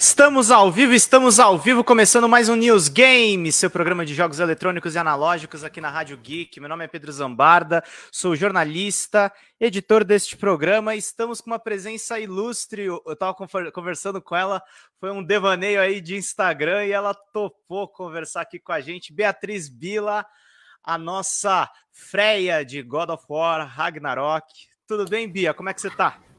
Estamos ao vivo, estamos ao vivo, começando mais um News Game, seu programa de jogos eletrônicos e analógicos aqui na Rádio Geek. Meu nome é Pedro Zambarda, sou jornalista, editor deste programa. Estamos com uma presença ilustre. Eu estava conversando com ela, foi um devaneio aí de Instagram e ela topou conversar aqui com a gente. Beatriz Bila, a nossa freia de God of War Ragnarok. Tudo bem, Bia? Como é que você está?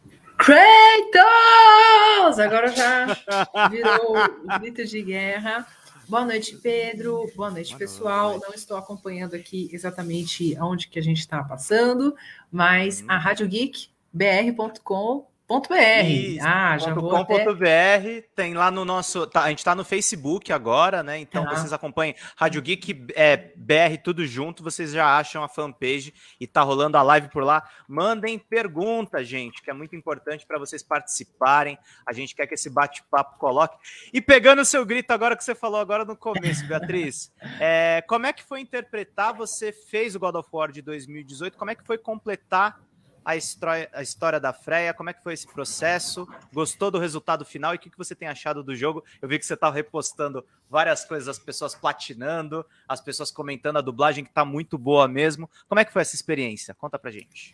Kratos! Agora já virou grito de guerra. Boa noite, Pedro. Boa noite, pessoal. Não estou acompanhando aqui exatamente aonde que a gente está passando, mas a Rádio Geek, br.com .br. ah, já vou até... .br, tem lá no nosso, tá, a gente está no Facebook agora, né? Então ah. vocês acompanhem Rádio Geek é, BR tudo junto, vocês já acham a fanpage e tá rolando a live por lá. Mandem perguntas, gente, que é muito importante para vocês participarem. A gente quer que esse bate-papo coloque. E pegando o seu grito agora que você falou agora no começo, Beatriz, é, como é que foi interpretar? Você fez o God of War de 2018, como é que foi completar a história, a história da Freia, como é que foi esse processo? Gostou do resultado final e o que, que você tem achado do jogo? Eu vi que você estava repostando várias coisas, as pessoas platinando, as pessoas comentando a dublagem que está muito boa mesmo. Como é que foi essa experiência? Conta pra gente.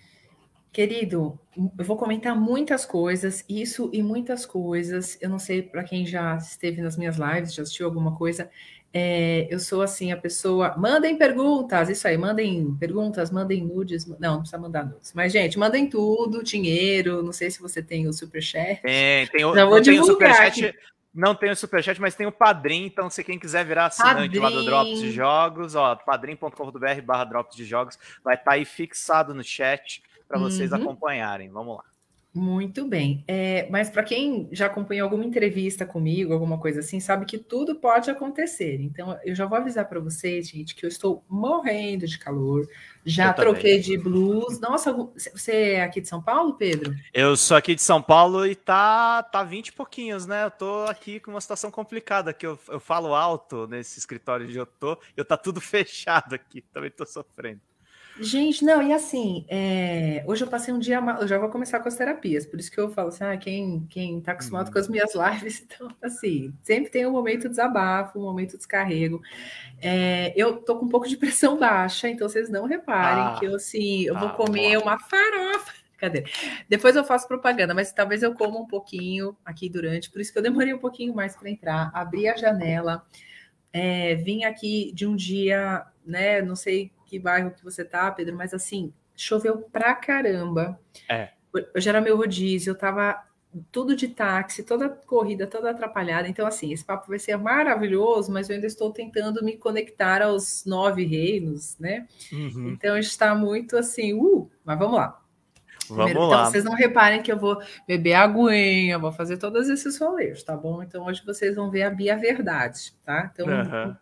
Querido, eu vou comentar muitas coisas, isso e muitas coisas. Eu não sei para quem já esteve nas minhas lives, já assistiu alguma coisa. É, eu sou assim, a pessoa. Mandem perguntas, isso aí, mandem perguntas, mandem nudes. Não, não precisa mandar nudes. Mas, gente, mandem tudo, dinheiro. Não sei se você tem o superchat. Tem, tem o, não, vou tem o superchat. Não tem o superchat, mas tem o Padrim, então se quem quiser virar assinante Padrim. lá do Drops de Jogos, ó, padrim.com.br barra Drops de Jogos, vai estar tá aí fixado no chat para vocês uhum. acompanharem. Vamos lá. Muito bem. É, mas para quem já acompanhou alguma entrevista comigo, alguma coisa assim, sabe que tudo pode acontecer. Então, eu já vou avisar para vocês, gente, que eu estou morrendo de calor. Já eu troquei também. de blues. Nossa, você é aqui de São Paulo, Pedro? Eu sou aqui de São Paulo e tá, tá 20 e pouquinhos, né? Eu tô aqui com uma situação complicada, que eu, eu falo alto nesse escritório onde eu tô, eu tá tudo fechado aqui, também tô sofrendo. Gente, não, e assim, é, hoje eu passei um dia, eu já vou começar com as terapias, por isso que eu falo assim, ah, quem, quem tá acostumado uhum. com as minhas lives, então, assim, sempre tem um momento de desabafo, um momento de descarrego. É, eu tô com um pouco de pressão baixa, então vocês não reparem ah, que eu, assim, eu vou ah, comer uma farofa. Cadê? Depois eu faço propaganda, mas talvez eu coma um pouquinho aqui durante, por isso que eu demorei um pouquinho mais para entrar, abri a janela, é, vim aqui de um dia, né, não sei que bairro que você tá, Pedro, mas assim, choveu pra caramba. É. Hoje era meu rodízio, eu tava tudo de táxi, toda corrida, toda atrapalhada. Então, assim, esse papo vai ser maravilhoso, mas eu ainda estou tentando me conectar aos nove reinos, né? Uhum. Então, está muito assim, uh, mas vamos lá. Vamos Primeiro, lá. Então, vocês não reparem que eu vou beber aguinha, vou fazer todos esses rolês, tá bom? Então, hoje vocês vão ver a Bia Verdade, tá? Então, uhum.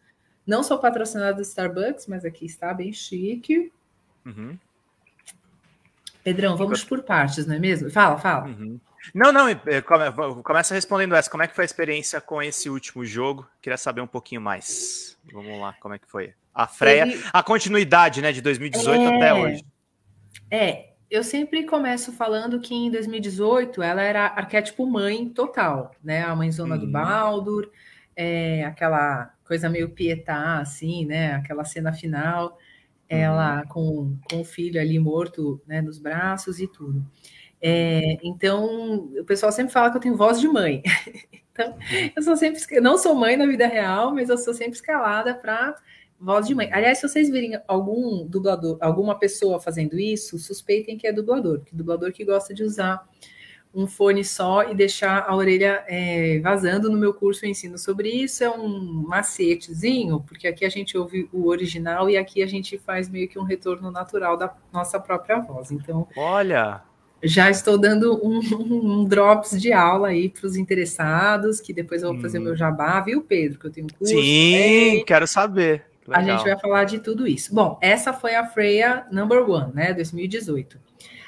Não sou patrocinada do Starbucks, mas aqui está bem chique. Uhum. Pedrão, vamos por partes, não é mesmo? Fala, fala. Uhum. Não, não, começa respondendo essa. Como é que foi a experiência com esse último jogo? Queria saber um pouquinho mais. Vamos lá, como é que foi? A Freia, Ele... a continuidade, né, de 2018 é... até hoje. É, eu sempre começo falando que em 2018 ela era arquétipo mãe total, né? A mãezona uhum. do Baldur, é, aquela coisa meio pietá, assim, né? Aquela cena final, ela uhum. com, com o filho ali morto né, nos braços e tudo. É, então, o pessoal sempre fala que eu tenho voz de mãe. então, eu sou sempre, eu não sou mãe na vida real, mas eu sou sempre escalada para voz de mãe. Aliás, se vocês virem algum dublador, alguma pessoa fazendo isso, suspeitem que é dublador, que dublador que gosta de usar um fone só e deixar a orelha é, vazando. No meu curso eu ensino sobre isso, é um macetezinho, porque aqui a gente ouve o original e aqui a gente faz meio que um retorno natural da nossa própria voz. Então, olha, já estou dando um, um drops de aula aí para os interessados, que depois eu vou fazer hum. meu jabá, viu, Pedro? Que eu tenho um curso. Sim, quero saber. Legal. A gente vai falar de tudo isso. Bom, essa foi a Freia Number One, né? 2018.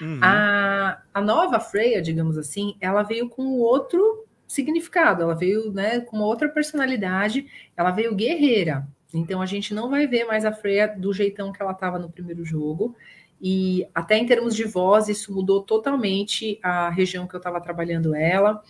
Uhum. A, a nova Freya, digamos assim, ela veio com outro significado, ela veio né, com outra personalidade, ela veio guerreira. Então a gente não vai ver mais a Freya do jeitão que ela estava no primeiro jogo. E até em termos de voz, isso mudou totalmente a região que eu estava trabalhando ela.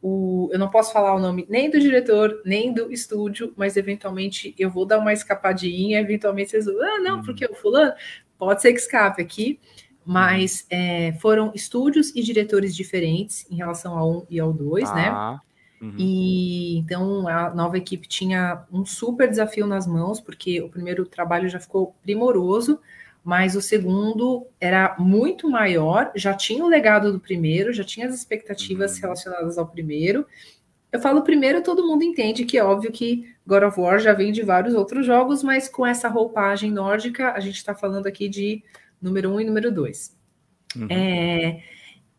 o, eu não posso falar o nome nem do diretor, nem do estúdio, mas eventualmente eu vou dar uma escapadinha, eventualmente vocês vão, ah, não, porque o fulano, pode ser que escape aqui, mas é, foram estúdios e diretores diferentes em relação ao 1 e ao 2, né? ah, né? Uhum. E então a nova equipe tinha um super desafio nas mãos, porque o primeiro trabalho já ficou primoroso, mas o segundo era muito maior, já tinha o legado do primeiro, já tinha as expectativas uhum. relacionadas ao primeiro. Eu falo primeiro, todo mundo entende que é óbvio que God of War já vem de vários outros jogos, mas com essa roupagem nórdica, a gente está falando aqui de número um e número dois. Uhum. É,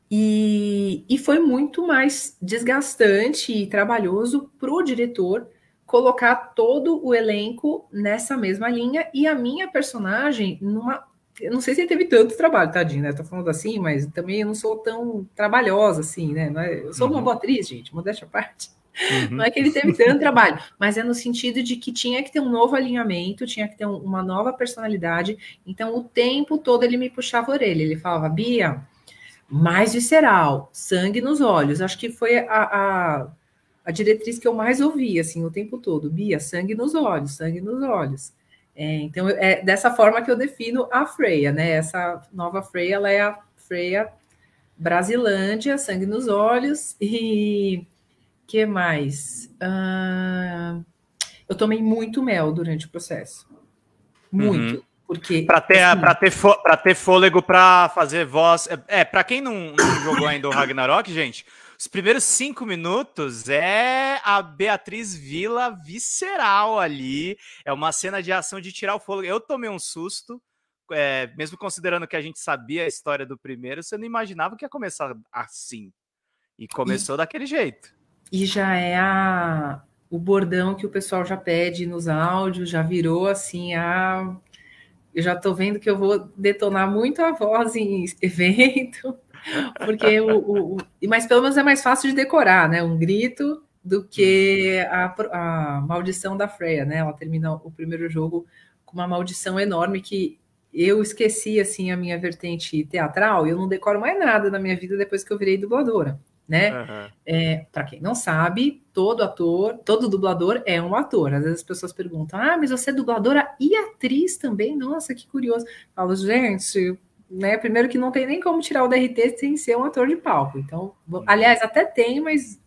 e, e foi muito mais desgastante e trabalhoso para o diretor colocar todo o elenco nessa mesma linha e a minha personagem numa. Eu não sei se ele teve tanto trabalho, tadinho, né? Tô falando assim, mas também eu não sou tão trabalhosa assim, né? É, eu sou uma uhum. boa atriz, gente, modéstia à parte. Uhum. Não é que ele teve tanto trabalho, mas é no sentido de que tinha que ter um novo alinhamento, tinha que ter um, uma nova personalidade. Então, o tempo todo ele me puxava a orelha. Ele falava, Bia, mais visceral, sangue nos olhos. Acho que foi a, a a diretriz que eu mais ouvi, assim, o tempo todo. Bia, sangue nos olhos, sangue nos olhos. É, então, é dessa forma que eu defino a Freia, né? Essa nova Freia, ela é a Freia Brasilândia, sangue nos olhos. E que mais? Uh, eu tomei muito mel durante o processo. Muito. Uhum. Porque. Para ter, assim, ter, ter fôlego para fazer voz. É, é para quem não, não jogou ainda o Ragnarok, gente, os primeiros cinco minutos é a Beatriz Vila visceral ali. É uma cena de ação de tirar o fôlego. Eu tomei um susto, é, mesmo considerando que a gente sabia a história do primeiro, você não imaginava que ia começar assim. E começou e, daquele jeito. E já é a, o bordão que o pessoal já pede nos áudios, já virou assim a. Eu já tô vendo que eu vou detonar muito a voz em evento. Porque o, o, Mas pelo menos é mais fácil de decorar, né? Um grito do que a, a maldição da Freya, né? Ela termina o primeiro jogo com uma maldição enorme que eu esqueci assim a minha vertente teatral e eu não decoro mais nada na minha vida depois que eu virei dubladora, né? Uhum. É, para quem não sabe, todo ator, todo dublador é um ator. Às vezes as pessoas perguntam: "Ah, mas você é dubladora e atriz também?" Nossa, que curioso. Eu falo: "Gente, né? Primeiro que não tem nem como tirar o DRT sem ser um ator de palco. Então, aliás, até tem, mas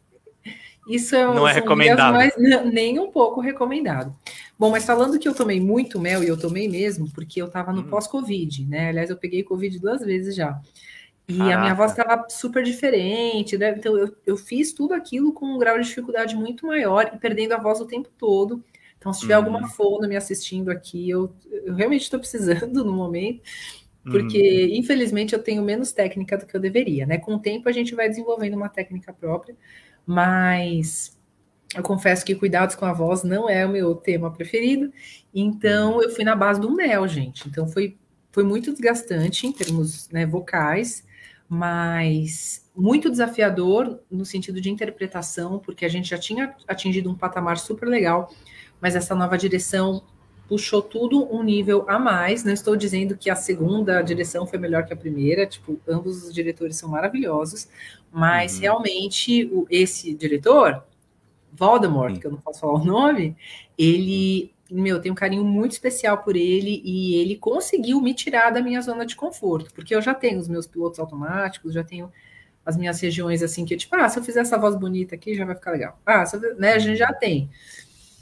isso é, não é recomendado. Mais, nem um pouco recomendado. Bom, mas falando que eu tomei muito mel, e eu tomei mesmo, porque eu estava no hum. pós-Covid, né? Aliás, eu peguei Covid duas vezes já. E Caraca. a minha voz estava super diferente, né? Então eu, eu fiz tudo aquilo com um grau de dificuldade muito maior e perdendo a voz o tempo todo. Então, se tiver hum. alguma fono me assistindo aqui, eu, eu realmente estou precisando no momento porque uhum. infelizmente eu tenho menos técnica do que eu deveria, né? Com o tempo a gente vai desenvolvendo uma técnica própria, mas eu confesso que cuidados com a voz não é o meu tema preferido, então uhum. eu fui na base do mel, gente. Então foi, foi muito desgastante em termos né, vocais, mas muito desafiador no sentido de interpretação, porque a gente já tinha atingido um patamar super legal, mas essa nova direção puxou tudo um nível a mais. Não estou dizendo que a segunda direção foi melhor que a primeira, tipo, ambos os diretores são maravilhosos, mas uhum. realmente o, esse diretor, Voldemort, uhum. que eu não posso falar o nome, ele, meu, tem um carinho muito especial por ele e ele conseguiu me tirar da minha zona de conforto, porque eu já tenho os meus pilotos automáticos, já tenho as minhas regiões assim que tipo, ah, se eu fizer essa voz bonita aqui já vai ficar legal. Ah, né, a gente já tem.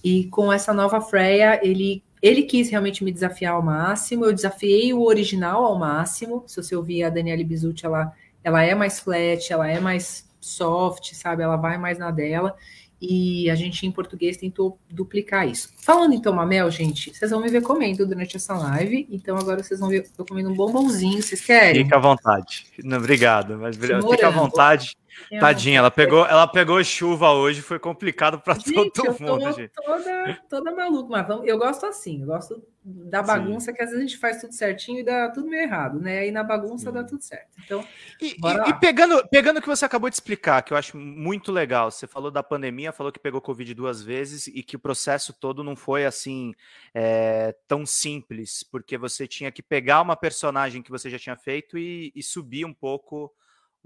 E com essa nova Freya, ele ele quis realmente me desafiar ao máximo, eu desafiei o original ao máximo. Se você ouvir a Daniele Bizucci, ela, ela é mais flat, ela é mais soft, sabe? Ela vai mais na dela. E a gente, em português, tentou duplicar isso. Falando em tomar mel, gente, vocês vão me ver comendo durante essa live. Então, agora vocês vão ver eu comendo um bombonzinho. Vocês querem? Fica à vontade. Não, obrigado, mas fica à vontade. Tadinha, ela pegou, ela pegou chuva hoje, foi complicado para todo mundo, gente. Toda, toda maluca, mas eu gosto assim, eu gosto da bagunça Sim. que às vezes a gente faz tudo certinho e dá tudo meio errado, né? E na bagunça Sim. dá tudo certo. Então, e, e, e, pegando, pegando o que você acabou de explicar, que eu acho muito legal, você falou da pandemia, falou que pegou Covid duas vezes e que o processo todo não foi assim é, tão simples, porque você tinha que pegar uma personagem que você já tinha feito e, e subir um pouco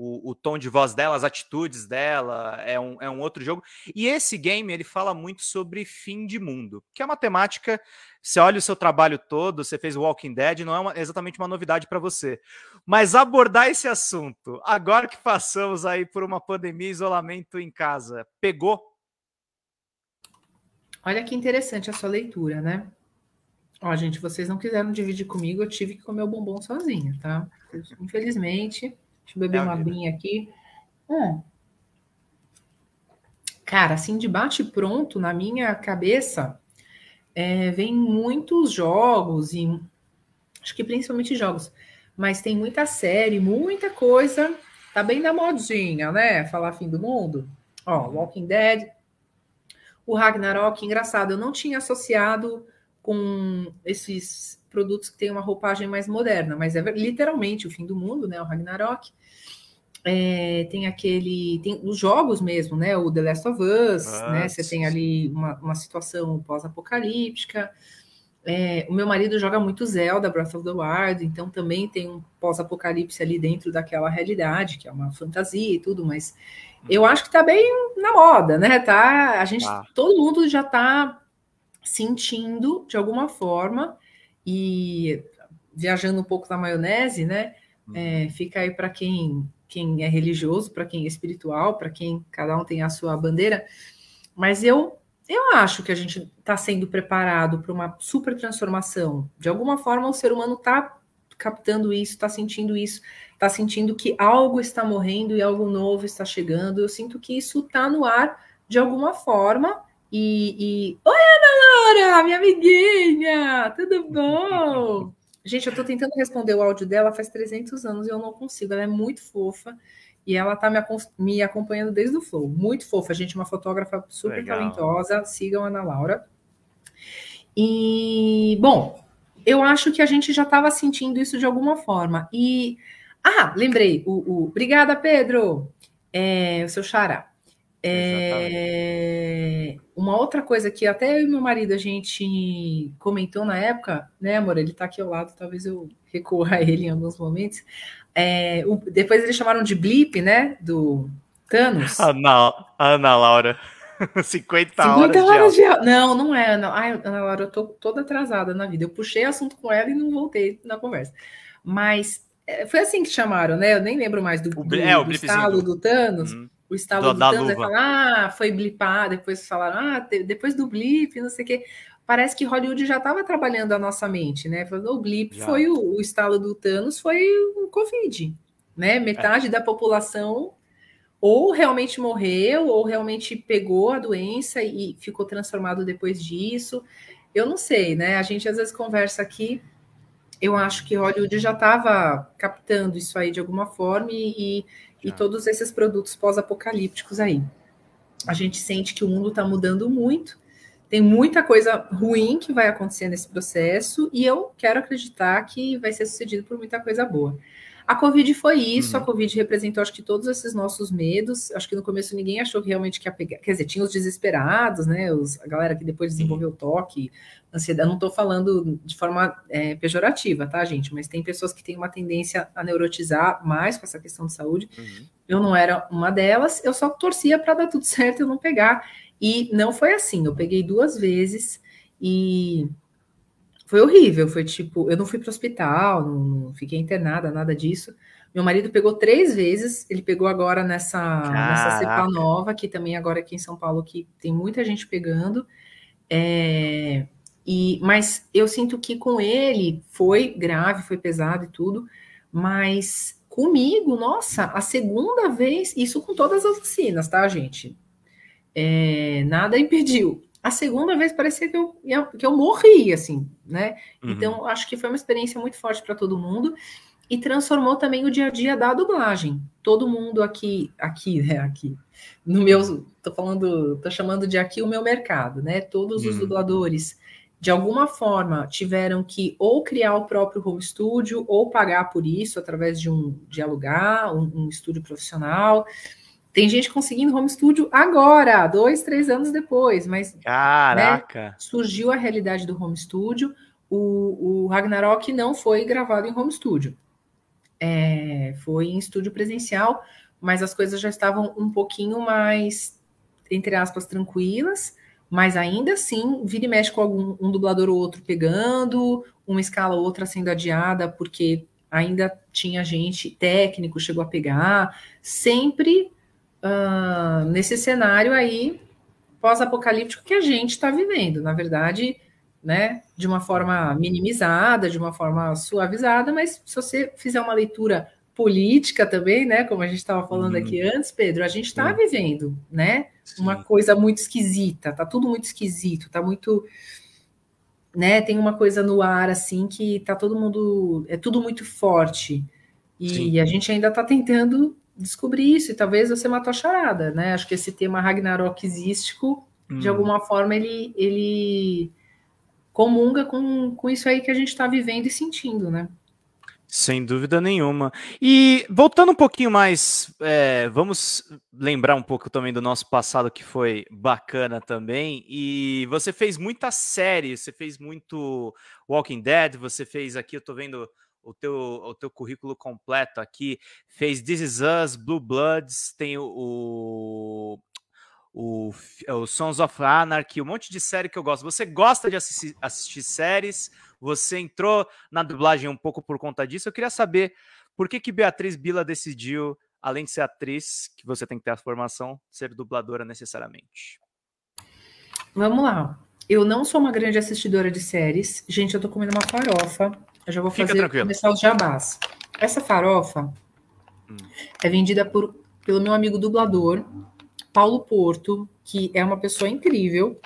o, o, tom de voz dela, as atitudes dela, é um, é um outro jogo. E esse game ele fala muito sobre fim de mundo, que é uma temática. Você olha o seu trabalho todo, você fez Walking Dead, não é uma, exatamente uma novidade para você. Mas abordar esse assunto, agora que passamos aí por uma pandemia, isolamento em casa, pegou? Olha que interessante a sua leitura, né? Ó, gente, vocês não quiseram dividir comigo, eu tive que comer o bombom sozinha, tá? Infelizmente, Deixa eu beber é uma aguinha aqui. Hum. Cara, assim, de bate pronto, na minha cabeça, é, vem muitos jogos, e acho que principalmente jogos, mas tem muita série, muita coisa. Tá bem na modinha, né? Falar fim do mundo. Ó, Walking Dead, o Ragnarok, engraçado, eu não tinha associado com esses produtos que têm uma roupagem mais moderna, mas é literalmente o fim do mundo, né? O Ragnarok. É, tem aquele. Tem os jogos mesmo, né? O The Last of Us, ah, né? Você tem ali uma, uma situação pós-apocalíptica. É, o meu marido joga muito Zelda, Breath of the Wild, então também tem um pós-apocalipse ali dentro daquela realidade, que é uma fantasia e tudo, mas eu acho que tá bem na moda, né? Tá, a gente, ah. todo mundo já tá sentindo de alguma forma e viajando um pouco na maionese, né? É, uhum. fica aí para quem quem é religioso, para quem é espiritual, para quem cada um tem a sua bandeira. Mas eu eu acho que a gente está sendo preparado para uma super transformação. De alguma forma, o ser humano está captando isso, está sentindo isso, está sentindo que algo está morrendo e algo novo está chegando. Eu sinto que isso está no ar de alguma forma. E, e... Oi, Laura, minha amiguinha, tudo bom? Gente, eu tô tentando responder o áudio dela faz 300 anos e eu não consigo. Ela é muito fofa e ela tá me, me acompanhando desde o Flow. Muito fofa, gente, uma fotógrafa super Legal. talentosa. Sigam a Ana Laura. E, bom, eu acho que a gente já estava sentindo isso de alguma forma. E, ah, lembrei, o, o... obrigada, Pedro, é, o seu xará. É, uma outra coisa que até eu e meu marido a gente comentou na época, né, amor? Ele tá aqui ao lado, talvez eu recorra a ele em alguns momentos. É, o, depois eles chamaram de blip, né? Do Thanos. Ana, Ana Laura. 50, 50 horas, horas de aula. Não, não é, não. Ai, Ana Laura, eu tô toda atrasada na vida. Eu puxei assunto com ela e não voltei na conversa. Mas é, foi assim que chamaram, né? Eu nem lembro mais do, do, é, do estalo do Thanos. Uhum o estalo do, do Thanos, falar, ah, foi blipar, depois falaram, ah, depois do blip, não sei o quê. Parece que Hollywood já estava trabalhando a nossa mente, né? Falando, o blip já. foi o, o, estalo do Thanos, foi o Covid, né? Metade é. da população ou realmente morreu, ou realmente pegou a doença e ficou transformado depois disso. Eu não sei, né? A gente às vezes conversa aqui. Eu acho que Hollywood já estava captando isso aí de alguma forma e, e todos esses produtos pós-apocalípticos aí. A gente sente que o mundo está mudando muito, tem muita coisa ruim que vai acontecer nesse processo, e eu quero acreditar que vai ser sucedido por muita coisa boa. A Covid foi isso, uhum. a Covid representou, acho que, todos esses nossos medos. Acho que no começo ninguém achou realmente que ia pegar. Quer dizer, tinha os desesperados, né? Os, a galera que depois desenvolveu toque, ansiedade. Não estou falando de forma é, pejorativa, tá, gente? Mas tem pessoas que têm uma tendência a neurotizar mais com essa questão de saúde. Uhum. Eu não era uma delas, eu só torcia para dar tudo certo e eu não pegar. E não foi assim. Eu peguei duas vezes e foi horrível, foi tipo, eu não fui para o hospital, não, fiquei internada, nada disso. Meu marido pegou três vezes, ele pegou agora nessa, nessa cepa nova, que também agora aqui em São Paulo, que tem muita gente pegando. É, e, mas eu sinto que com ele foi grave, foi pesado e tudo, mas comigo, nossa, a segunda vez, isso com todas as vacinas, tá, gente? É, nada impediu a segunda vez parecia que eu, que eu morri, assim, né? Uhum. Então, acho que foi uma experiência muito forte para todo mundo e transformou também o dia a dia da dublagem. Todo mundo aqui, aqui, né? Aqui, no meu, tô falando, tô chamando de aqui o meu mercado, né? Todos uhum. os dubladores, de alguma forma, tiveram que ou criar o próprio home studio ou pagar por isso através de um de alugar um, um estúdio profissional. Tem gente conseguindo home studio agora, dois, três anos depois, mas né, Caraca. Né, surgiu a realidade do home studio. O, o, Ragnarok não foi gravado em home studio. é, foi em estúdio presencial, mas as coisas já estavam um pouquinho mais, entre aspas, tranquilas, mas ainda assim, vira e mexe com algum um dublador ou outro pegando, uma escala ou outra sendo adiada, porque ainda tinha gente técnico, chegou a pegar, sempre uh, nesse cenário aí pós-apocalíptico que a gente está vivendo. Na verdade, né, de uma forma minimizada, de uma forma suavizada, mas se você fizer uma leitura política também, né, como a gente estava falando uhum. aqui antes, Pedro, a gente está vivendo, né, Sim. uma coisa muito esquisita, tá tudo muito esquisito, tá muito, né, tem uma coisa no ar assim que tá todo mundo, é tudo muito forte e Sim. a gente ainda está tentando descobrir isso e talvez você matou a charada, né? Acho que esse tema ragnarokístico, hum. de alguma forma, ele, ele comunga com, com isso aí que a gente está vivendo e sentindo, né? Sem dúvida nenhuma. E voltando um pouquinho mais, é, vamos lembrar um pouco também do nosso passado que foi bacana também. E você fez muita série, você fez muito Walking Dead, você fez aqui, eu tô vendo o teu, o teu currículo completo aqui. Fez This Is Us, Blue Bloods, tem o, o, o, é Sons of Anarchy, um monte de série que eu gosto. Você gosta de assistir, assistir séries? Você entrou na dublagem um pouco por conta disso. Eu queria saber por que, que Beatriz Bila decidiu, além de ser atriz, que você tem que ter a formação, ser dubladora necessariamente. Vamos lá. Eu não sou uma grande assistidora de séries. Gente, eu tô comendo uma farofa eu já vou fazer começar os jabás. Essa farofa hum. é vendida por, pelo meu amigo dublador, Paulo Porto, que é uma pessoa incrível.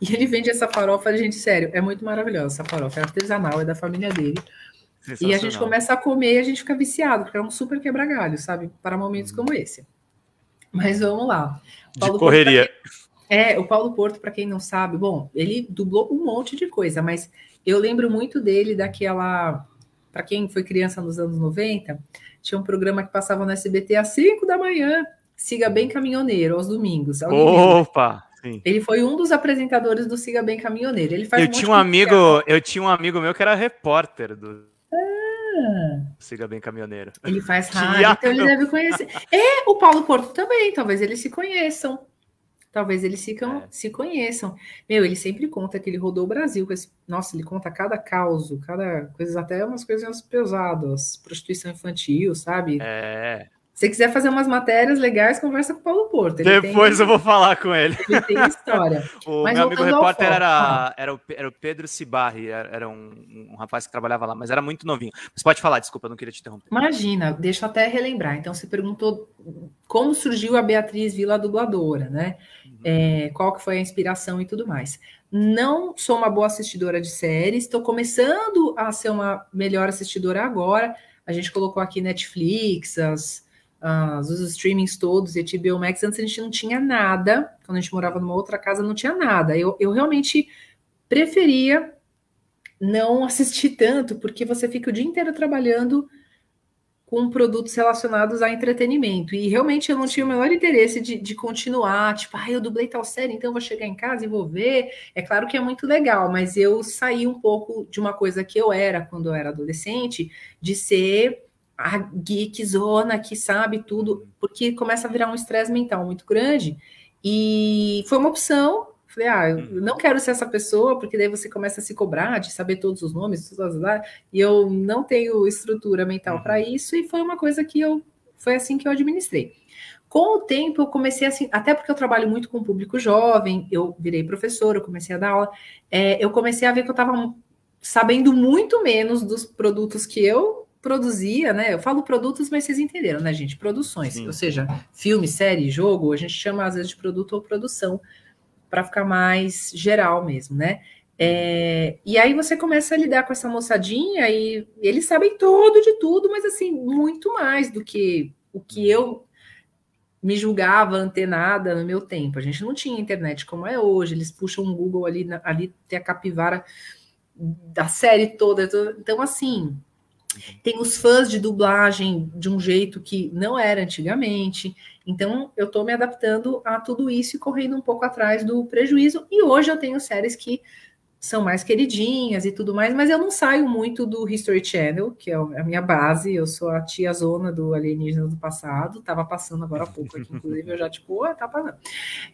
E ele vende essa farofa, gente, sério, é muito maravilhosa essa farofa. É artesanal, é da família dele. E a gente começa a comer e a gente fica viciado, porque é um super quebra-galho, sabe? Para momentos hum. como esse. Mas vamos lá. Paulo de correria. Porto, é, o Paulo Porto, para quem não sabe, bom, ele dublou um monte de coisa, mas eu lembro muito dele daquela. Para quem foi criança nos anos 90, tinha um programa que passava no SBT às 5 da manhã. Siga Bem Caminhoneiro, aos domingos. Opa! Sim. Ele foi um dos apresentadores do Siga Bem Caminhoneiro. Ele faz eu um tinha um amigo, eu tinha um amigo meu que era repórter do ah. Siga Bem Caminhoneiro. Ele faz rádio, então ele deve conhecer. É, o Paulo Porto também, talvez eles se conheçam. Talvez eles ficam, é. se conheçam. Meu, ele sempre conta que ele rodou o Brasil. Esse, nossa, ele conta cada caos, cada coisa, até umas coisas pesadas, prostituição infantil, sabe? É. Se quiser fazer umas matérias legais, conversa com o Paulo Porto. Ele Depois tem, eu vou falar com ele. Ele tem história. o mas meu amigo repórter era, era, o, era o Pedro Cibarri, era um, um, rapaz que trabalhava lá, mas era muito novinho. Mas pode falar, desculpa, eu não queria te interromper. Imagina, deixa eu até relembrar. Então, você perguntou como surgiu a Beatriz Vila dubladora, né? É, qual que foi a inspiração e tudo mais. Não sou uma boa assistidora de séries, estou começando a ser uma melhor assistidora agora. A gente colocou aqui Netflix, as uh, os streamings todos, e HBO Max, antes a gente não tinha nada, quando a gente morava numa outra casa não tinha nada. Eu, eu realmente preferia não assistir tanto, porque você fica o dia inteiro trabalhando com produtos relacionados a entretenimento. E realmente eu não tinha o menor interesse de, de continuar, tipo, ah, eu dublei tal série, então vou chegar em casa e vou ver. É claro que é muito legal, mas eu saí um pouco de uma coisa que eu era quando eu era adolescente, de ser a geek zona que sabe tudo, porque começa a virar um estresse mental muito grande. E foi uma opção. Falei, ah, eu uhum. não quero ser essa pessoa, porque daí você começa a se cobrar de saber todos os nomes, todas lá, e eu não tenho estrutura mental para uhum. isso, e foi uma coisa que eu foi assim que eu administrei. Com o tempo, eu comecei assim, até porque eu trabalho muito com o público jovem, eu virei professora, eu comecei a dar aula, é, eu comecei a ver que eu estava sabendo muito menos dos produtos que eu produzia, né? Eu falo produtos, mas vocês entenderam, né, gente? Produções, Sim. ou seja, filme, série, jogo, a gente chama às vezes de produto ou produção para ficar mais geral mesmo, né? É, e aí você começa a lidar com essa moçadinha e eles sabem tudo de tudo, mas assim, muito mais do que o que eu me julgava antenada no meu tempo. A gente não tinha internet como é hoje, eles puxam um Google ali, ali tem a capivara da série toda. Então, assim, tem os fãs de dublagem de um jeito que não era antigamente. Então, eu estou me adaptando a tudo isso e correndo um pouco atrás do prejuízo. E hoje eu tenho séries que são mais queridinhas e tudo mais, mas eu não saio muito do History Channel, que é a minha base, eu sou a tia zona do Alienígena do passado, estava passando agora há pouco aqui, inclusive eu já, tipo, oh, tá passando.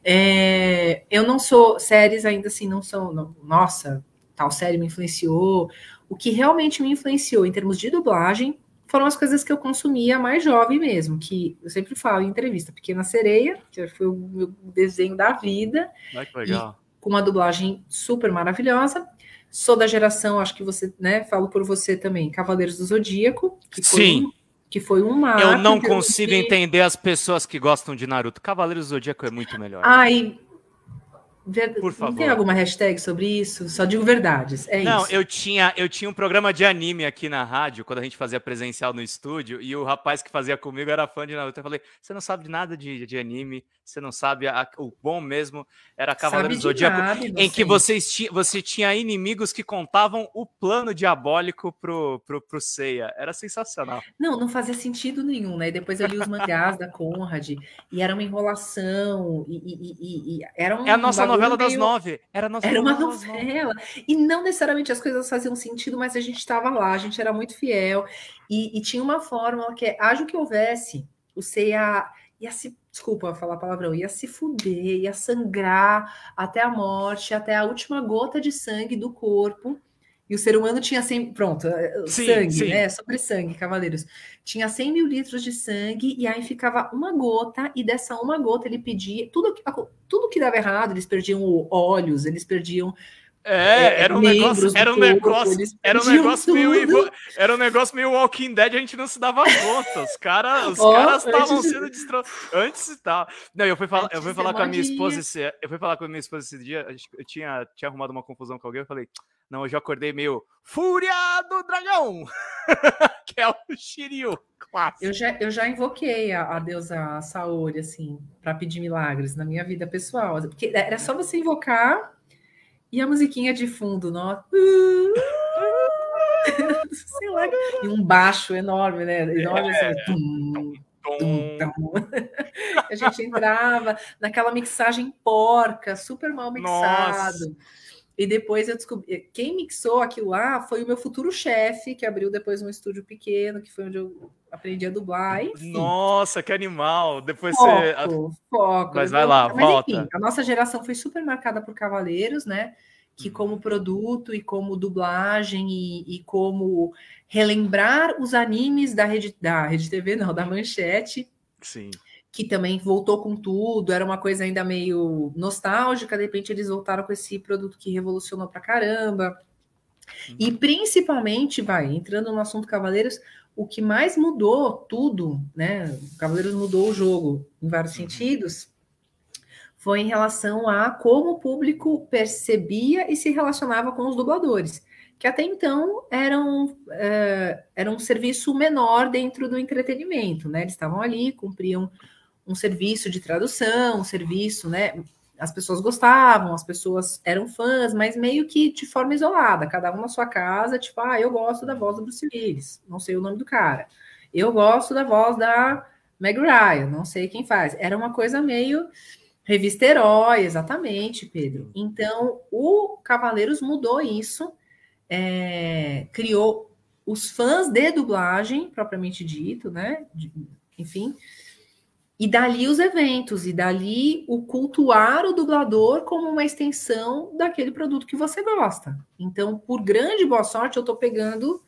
É, eu não sou, séries ainda assim não são, não, nossa, tal série me influenciou. O que realmente me influenciou em termos de dublagem foram as coisas que eu consumia mais jovem mesmo, que eu sempre falo em entrevista, Pequena Sereia, que foi o meu desenho da vida. Ai, que legal. Com uma dublagem super maravilhosa. Sou da geração, acho que você, né, falo por você também, Cavaleiros do Zodíaco, que foi Sim. Um, que foi um marco. Eu não consigo entender as pessoas que gostam de Naruto. Cavaleiros do Zodíaco é muito melhor. Ai, Ver... Por favor. Não tem alguma hashtag sobre isso? Só digo verdades. É não, isso. eu tinha, eu tinha um programa de anime aqui na rádio, quando a gente fazia presencial no estúdio, e o rapaz que fazia comigo era fã de Naruto. Eu falei: você não sabe nada de, de anime, você não sabe. A, o bom mesmo era Cavaleiro do Zodíaco, nada, em que vocês ti, você tinha inimigos que contavam o plano diabólico pro, pro, pro Seiya. Era sensacional. Não, não fazia sentido nenhum, né? Depois eu li os mangás da Conrad, e era uma enrolação, e, e, e, e era um. É a nossa novela das nove. Era, nossa era uma novela. E não necessariamente as coisas faziam sentido, mas a gente estava lá, a gente era muito fiel. E, e tinha uma fórmula que é: haja o que houvesse, o Seiya ia se, desculpa falar palavrão, ia se fuder, ia sangrar até a morte, até a última gota de sangue do corpo. E o ser humano tinha 100, pronto, eh, sim, sangue, sim. né? Sobre sangue, cavaleiros. Tinha 100 mil litros de sangue, e aí ficava uma gota, e dessa uma gota ele pedia, tudo, tudo que dava errado, eles perdiam olhos, eles perdiam é, era um negócio, era um negócio, era um negócio meio, era um negócio meio Walking Dead, a gente não se dava conta. Os, cara, os oh, caras estavam sendo destroçados antes e tal. Não, eu fui falar, eu fui falar com a minha esposa esse, eu fui falar com a minha esposa esse dia, eu tinha, tinha arrumado uma confusão com alguém, eu falei: "Não, eu já acordei meio Fúria do Dragão", que é o Shiryu. Clássico. Eu já, eu já invoquei a, a deusa Saori, assim, para pedir milagres na minha vida pessoal. Porque era só você invocar e a musiquinha de fundo, nossa. Sei lá. E um baixo enorme, né? Enorme assim. É. Tum, tum, tum. A gente entrava naquela mixagem porca, super mal mixado. Nossa. E depois eu descobri. Quem mixou aquilo lá foi o meu futuro chefe, que abriu depois um estúdio pequeno, que foi onde eu aprendi a dublar. Enfim. Nossa, que animal! Depois foco, você. Foco. Mas vai lá, Mas, volta. Enfim, a nossa geração foi super marcada por Cavaleiros, né? Que, uhum. como produto e como dublagem e, e como relembrar os animes da rede, da rede TV, não, da manchete. Sim que também voltou com tudo, era uma coisa ainda meio nostálgica, de repente eles voltaram com esse produto que revolucionou pra caramba. Uhum. E principalmente, vai, entrando no assunto Cavaleiros, o que mais mudou tudo, né? Cavaleiros mudou o jogo em vários uhum. sentidos, foi em relação a como o público percebia e se relacionava com os dubladores que até então eram, é, era um serviço menor dentro do entretenimento, né? Eles estavam ali, cumpriam um serviço de tradução, um serviço, né? As pessoas gostavam, as pessoas eram fãs, mas meio que de forma isolada, cada um na sua casa, tipo, ah, eu gosto da voz do Bruce Willis, não sei o nome do cara. Eu gosto da voz da Meg Ryan, não sei quem faz. Era uma coisa meio revista herói, exatamente, Pedro. Então, o Cavaleiros mudou isso, é, criou os fãs de dublagem, propriamente dito, né? De, enfim, e dali os eventos, e dali o cultuar o dublador como uma extensão daquele produto que você gosta. Então, por grande boa sorte, eu estou pegando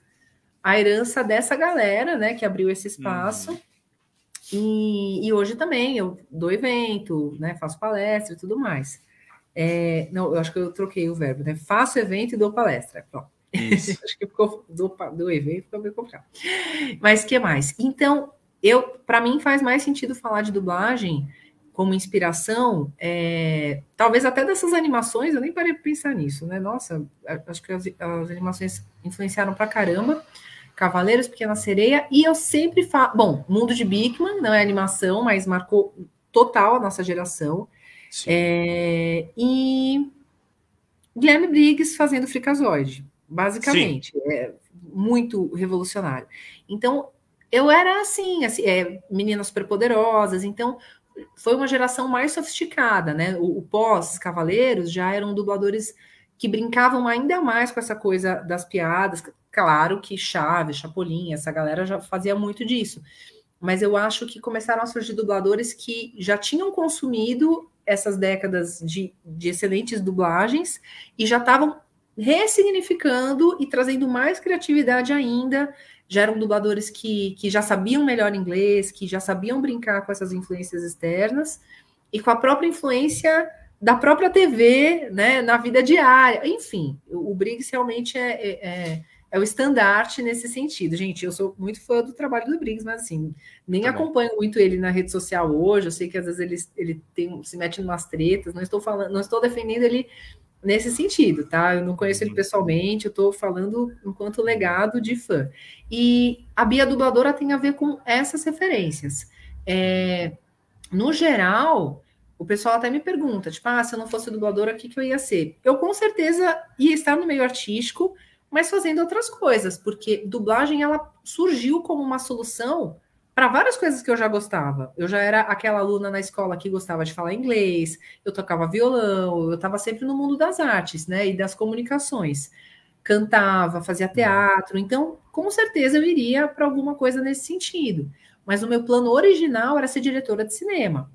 a herança dessa galera, né, que abriu esse espaço. Uhum. E, e, hoje também eu dou evento, né, faço palestra e tudo mais. É, não, eu acho que eu troquei o verbo, né? Faço evento e dou palestra. Pronto. acho que ficou do, do evento ficou meio complicado. Mas que mais? Então, eu, para mim, faz mais sentido falar de dublagem como inspiração, é, talvez até dessas animações, eu nem parei para pensar nisso, né? Nossa, acho que as, as animações influenciaram para caramba. Cavaleiros, Pequena Sereia, e eu sempre falo. Bom, Mundo de Bigman não é animação, mas marcou total a nossa geração. É, e Guilherme Briggs fazendo Frikazoide, basicamente. Sim. É muito revolucionário. Então, eu era assim, assim é, meninas superpoderosas, então foi uma geração mais sofisticada, né? O, o pós-Cavaleiros já eram dubladores que brincavam ainda mais com essa coisa das piadas. Claro que Chaves, Chapolin, essa galera já fazia muito disso. Mas eu acho que começaram a surgir dubladores que já tinham consumido essas décadas de, de excelentes dublagens e já estavam ressignificando e trazendo mais criatividade ainda. Já eram dubladores que, que já sabiam melhor inglês, que já sabiam brincar com essas influências externas e com a própria influência da própria TV, né, na vida diária. Enfim, o, Briggs realmente é, é, é, é, o estandarte nesse sentido. Gente, eu sou muito fã do trabalho do Briggs, mas assim, nem Também. acompanho muito ele na rede social hoje. Eu sei que às vezes ele, ele tem, se mete em umas tretas, não estou falando, não estou defendendo ele nesse sentido, tá? Eu não conheço ele uhum. pessoalmente, eu estou falando enquanto legado de fã. E a Bia Dubladora tem a ver com essas referências. É, no geral, o pessoal até me pergunta, tipo, ah, se eu não fosse dubladora, o que, que eu ia ser? Eu com certeza ia estar no meio artístico, mas fazendo outras coisas, porque dublagem ela surgiu como uma solução para várias coisas que eu já gostava. Eu já era aquela aluna na escola que gostava de falar inglês, eu tocava violão, eu estava sempre no mundo das artes, né, e das comunicações. Cantava, fazia teatro, então com certeza eu iria para alguma coisa nesse sentido. Mas o meu plano original era ser diretora de cinema,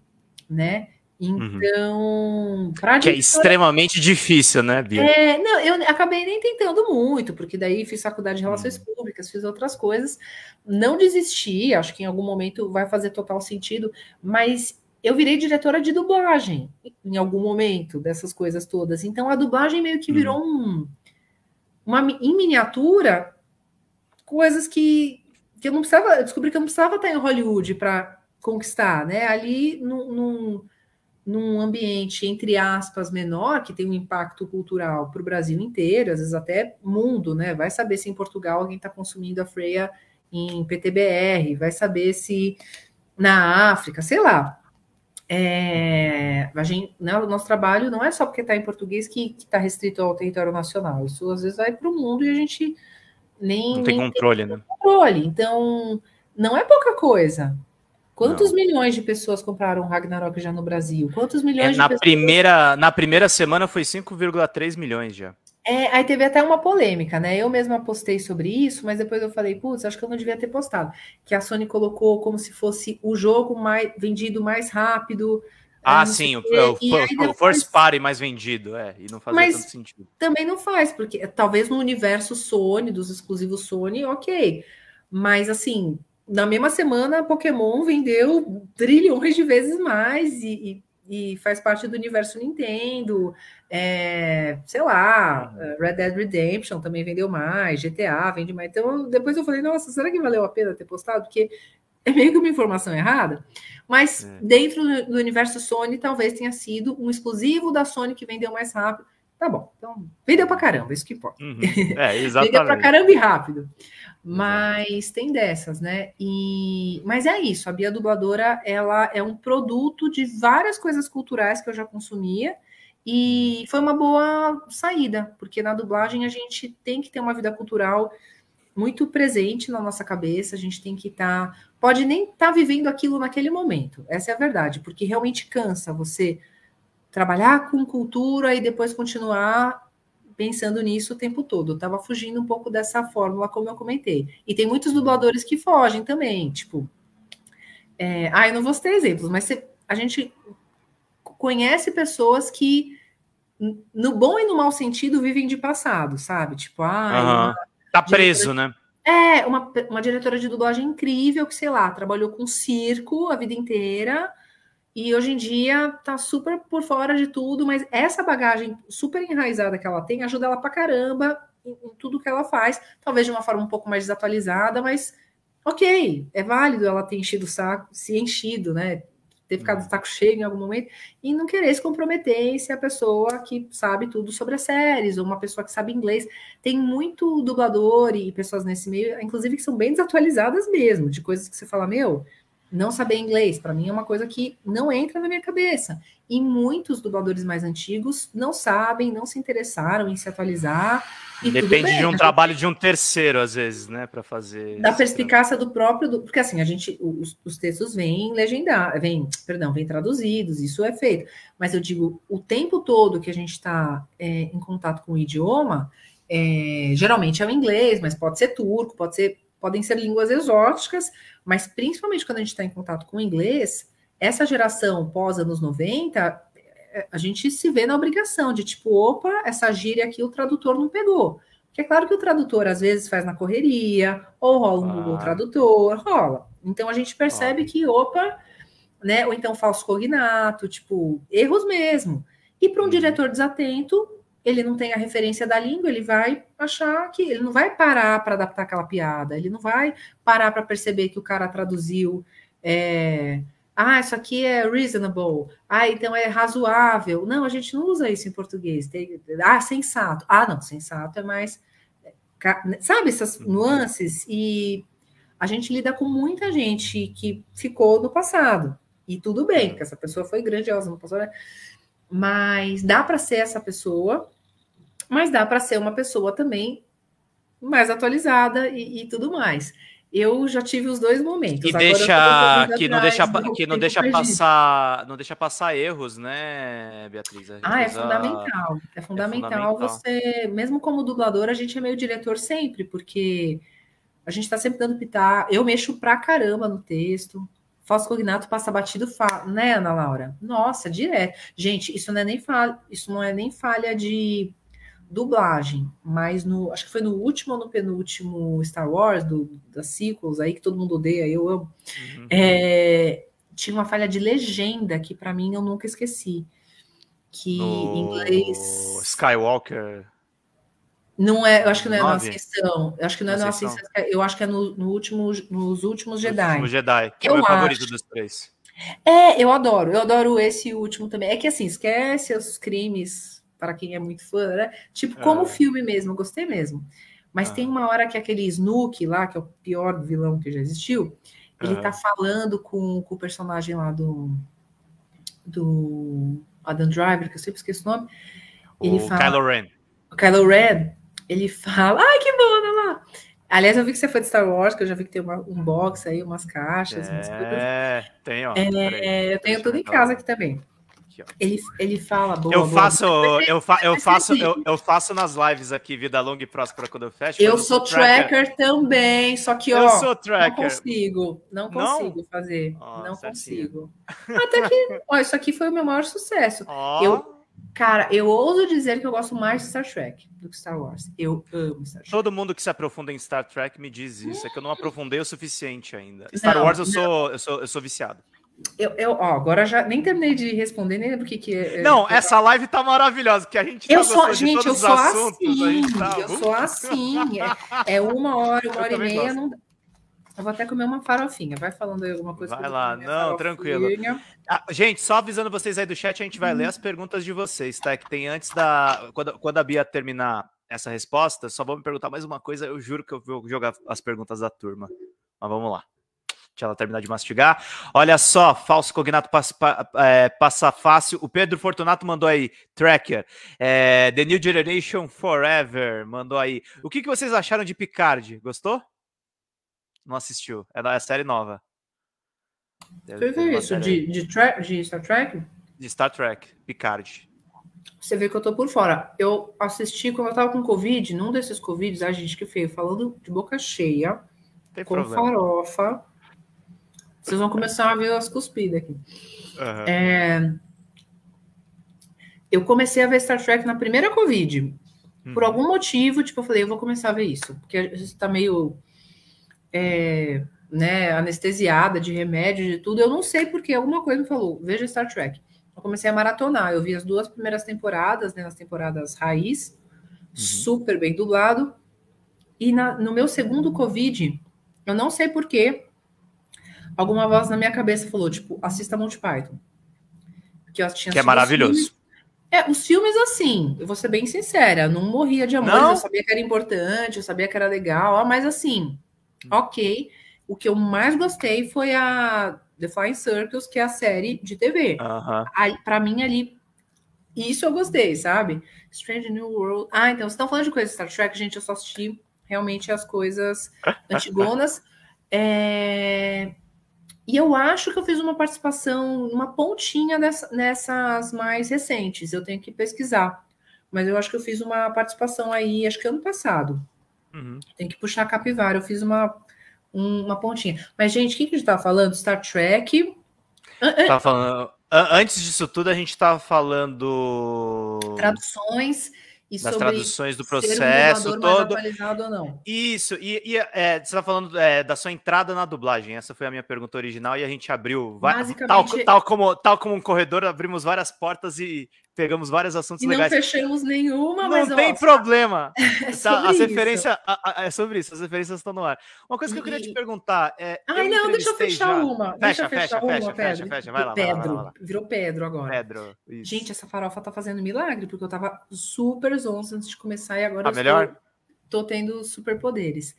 né? Uhum. Então, uhum. que é extremamente difícil, né, Bia? É, não, eu acabei nem tentando muito, porque daí fiz faculdade de relações uhum. públicas, fiz outras coisas, não desisti, acho que em algum momento vai fazer total sentido, mas eu virei diretora de dublagem em algum momento dessas coisas todas. Então a dublagem meio que virou uhum. um uma em miniatura coisas que, que eu não precisava, eu descobri que eu não precisava estar em Hollywood para conquistar, né? Ali num, num ambiente, entre aspas, menor, que tem um impacto cultural para o Brasil inteiro, às vezes até mundo, né? Vai saber se em Portugal alguém está consumindo a freia em PTBR, vai saber se na África, sei lá. É, a gente, né, o nosso trabalho não é só porque está em português que está restrito ao território nacional. Isso às vezes vai para o mundo e a gente nem não tem nem controle, tem né? Controle. Então, não é pouca coisa. Quantos não. milhões de pessoas compraram Ragnarok já no Brasil? Quantos milhões é, na de pessoas... primeira Na primeira semana foi 5,3 milhões já. É, aí teve até uma polêmica, né? Eu mesma postei sobre isso, mas depois eu falei, putz, acho que eu não devia ter postado. Que a Sony colocou como se fosse o jogo mais vendido mais rápido. Ah, sim, o, o, o, First Party mais vendido, é, e não faz tanto sentido. Também não faz, porque talvez no universo Sony, dos exclusivos Sony, ok. Mas assim, na mesma semana, Pokémon vendeu trilhões de vezes mais e, e, e faz parte do universo Nintendo. É, sei lá. Red Dead Redemption também vendeu mais, GTA vende mais. Então, depois eu falei, nossa, será que valeu a pena ter postado? Porque é meio que uma informação errada. Mas é. dentro do universo Sony, talvez tenha sido um exclusivo da Sony que vendeu mais rápido. Tá bom, então vendeu pra caramba, isso que importa. Uhum. É, exatamente. vendeu pra caramba e rápido. Mas tem dessas, né? E mas é isso, a Bia Dubladora, ela é um produto de várias coisas culturais que eu já consumia e foi uma boa saída, porque na dublagem a gente tem que ter uma vida cultural muito presente na nossa cabeça, a gente tem que estar, tá, pode nem estar tá vivendo aquilo naquele momento. Essa é a verdade, porque realmente cansa você trabalhar com cultura e depois continuar pensando nisso o tempo todo. Eu tava fugindo um pouco dessa fórmula, como eu comentei. E tem muitos dubladores que fogem também, tipo. É, ah, eu não vou ter exemplos, mas a gente conhece pessoas que, no bom e no mau sentido, vivem de passado, sabe? Tipo, ah. Uhum. Tá preso, né? É, uma, uma diretora de dublagem incrível que, sei lá, trabalhou com circo a vida inteira e hoje em dia tá super por fora de tudo, mas essa bagagem super enraizada que ela tem ajuda ela pra caramba em, em tudo que ela faz, talvez de uma forma um pouco mais desatualizada, mas ok, é válido ela ter enchido o saco, se enchido, né? Ter ficado de saco cheio em algum momento e não querer se comprometer em ser a pessoa que sabe tudo sobre as séries, ou uma pessoa que sabe inglês. Tem muito dublador e pessoas nesse meio, inclusive, que são bem desatualizadas mesmo, de coisas que você fala, meu, não saber inglês, para mim é uma coisa que não entra na minha cabeça. E muitos dubladores mais antigos não sabem, não se interessaram em se atualizar. Depende bem, de um né? trabalho de um terceiro, às vezes, né, para fazer. Da perspicácia do próprio, porque assim a gente, os, os textos vêm legendados, vêm, perdão, vêm traduzidos, isso é feito. Mas eu digo, o tempo todo que a gente está é, em contato com o idioma, é, geralmente é o inglês, mas pode ser turco, pode ser, podem ser línguas exóticas, mas principalmente quando a gente está em contato com o inglês, essa geração pós anos 90, é, a gente se vê na obrigação de tipo, opa, essa gíria aqui o tradutor não pegou. Porque é claro que o tradutor às vezes faz na correria, ou rola um ah. Google Tradutor, rola. Então a gente percebe ah. que, opa, né? Ou então falso cognato, tipo, erros mesmo. E para um uhum. diretor desatento, ele não tem a referência da língua, ele vai achar que ele não vai parar para adaptar aquela piada, ele não vai parar para perceber que o cara traduziu. É, ah, isso aqui é reasonable. Ah, então é razoável. Não, a gente não usa isso em português. Tem, ah, sensato. Ah, não, sensato é mais. Sabe essas uhum. nuances? E a gente lida com muita gente que ficou no passado. E tudo bem, porque essa pessoa foi grandiosa no passado. Né? Mas dá para ser essa pessoa mas dá para ser uma pessoa também mais atualizada e, e, tudo mais. Eu já tive os dois momentos. E deixa que não deixa que não deixa passar, não deixa passar erros, né, Beatriz? Ah, é fundamental. É, é fundamental. é fundamental você, mesmo como dublador, a gente é meio diretor sempre, porque a gente está sempre dando pitar. Eu mexo pra caramba no texto. Falso cognato passa batido, fa... né, Ana Laura? Nossa, direto. Gente, isso não é nem falha, isso não é nem falha de dublagem, mas no, acho que foi no último ou no penúltimo Star Wars, do, das sequels aí, que todo mundo odeia, eu amo, uhum. é, tinha uma falha de legenda que para mim eu nunca esqueci. Que no... em inglês. Skywalker. Não é, eu acho que não é na Ascensão. Eu acho que não é na Ascensão, eu acho que é no, no último, nos últimos Jedi. Último Jedi, que eu é o meu acho. favorito dos três. É, eu adoro, eu adoro esse último também. É que assim, esquece os crimes para quem é muito fã, né? Tipo, como é. filme mesmo, gostei mesmo. Mas tem uma hora que aquele Snook lá, que é o pior vilão que já existiu, ele tá falando com, com o personagem lá do, do Adam Driver, que eu sempre esqueço o nome. Ele o fala, Kylo Ren. O Kylo Ren, ele fala, ai, que bom, olha lá. Aliás, eu vi que você foi de Star Wars, que eu já vi que tem uma, um box aí, umas caixas. É, umas tem, ó. É, eu tenho tudo em casa aqui também aqui, ó. Ele, ele fala, boa, eu boa. faço, eu, fa, eu faço, eu, eu, faço nas lives aqui, vida longa e próspera quando eu fecho. Eu sou tracker, tracker, também, só que ó, eu sou tracker. não consigo, não consigo não? fazer, oh, não consigo. Até que, ó, isso aqui foi o meu maior sucesso. Oh. Eu, cara, eu ouso dizer que eu gosto mais de Star Trek do que Star Wars. Eu amo Star Trek. Todo mundo que se aprofunda em Star Trek me diz isso, é que eu não aprofundei o suficiente ainda. Star não, Wars eu sou, eu sou, eu sou viciado. Eu, eu, ó, agora já nem terminei de responder, nem lembro o que, que é. Não, é, essa live tá maravilhosa, que a gente eu tá sou, gente, eu sou assuntos, assim, tá... eu sou assim. É, é uma hora, uma hora e meia, não Eu vou até comer uma farofinha. Vai falando aí alguma coisa. Vai lá, não, tranquilo. Ah, gente, só avisando vocês aí do chat, a gente vai hum. ler as perguntas de vocês, tá? Que tem antes da. Quando, quando a Bia terminar essa resposta, só vou me perguntar mais uma coisa. Eu juro que eu vou jogar as perguntas da turma. Mas vamos lá. Deixa ela terminar de mastigar. Olha só, falso cognato passa, é, passa fácil. O Pedro Fortunato mandou aí, Tracker. É, The New Generation Forever mandou aí. O que, que vocês acharam de Picard? Gostou? Não assistiu. É da série nova. Você viu isso? De, de, de Star Trek? De Star Trek, Picard. Você vê que eu tô por fora. Eu assisti quando eu tava com Covid, num desses Covids, a gente que fez, falando de boca cheia, Tem com problema. farofa vocês vão começar a ver as cuspidas aqui. Uhum. É... Eu comecei a ver Star Trek na primeira Covid. Uhum. Por algum motivo, tipo, eu falei, eu vou começar a ver isso. Porque a gente tá meio é, né, anestesiada de remédio, de tudo. Eu não sei porque alguma coisa me falou, veja Star Trek. Eu comecei a maratonar. Eu vi as duas primeiras temporadas, né, nas temporadas raiz, uhum. super bem dublado. E na, no meu segundo Covid, eu não sei porquê, alguma voz na minha cabeça falou, tipo, assista Monty Python. Que, eu tinha que é maravilhoso. É, os filmes, assim, eu vou ser bem sincera, não morria de amor, eu sabia que era importante, eu sabia que era legal, mas assim, ok. O que eu mais gostei foi a The Flying Circles, que é a série de TV. Uhum. Para mim, ali, isso eu gostei, sabe? Strange New World. Ah, então, vocês estão falando de coisas Star Trek, gente, eu só assisti realmente as coisas antigonas. É... E eu acho que eu fiz uma participação, uma pontinha dessa, nessas mais recentes. Eu tenho que pesquisar. Mas eu acho que eu fiz uma participação aí, acho que ano passado. Uhum. Tem que puxar a capivara. Eu fiz uma, uma pontinha. Mas, gente, o que, que a gente estava falando? Star Trek. Tava falando. Antes disso tudo, a gente estava falando. Traduções e das traduções do processo um todo. Isso, e, e é, você está falando é, da sua entrada na dublagem. Essa foi a minha pergunta original e a gente abriu, Basicamente... tal, tal, como, tal como um corredor, abrimos várias portas e pegamos vários assuntos e legais. não fechamos nenhuma, não mas. Não tem problema. É tá, as referências. é sobre isso, as referências estão no ar. Uma coisa que eu queria te perguntar é. Ai, não, deixa eu fechar já. uma. Fecha, deixa eu fechar fecha, uma, fecha, Pedro. Fecha, fecha, vai lá, Pedro. Vai lá, vai lá. Virou Pedro agora. Pedro. Isso. Gente, essa farofa tá fazendo milagre, porque eu tava super zonza antes de começar e agora tá eu melhor? Estou, tô tendo superpoderes.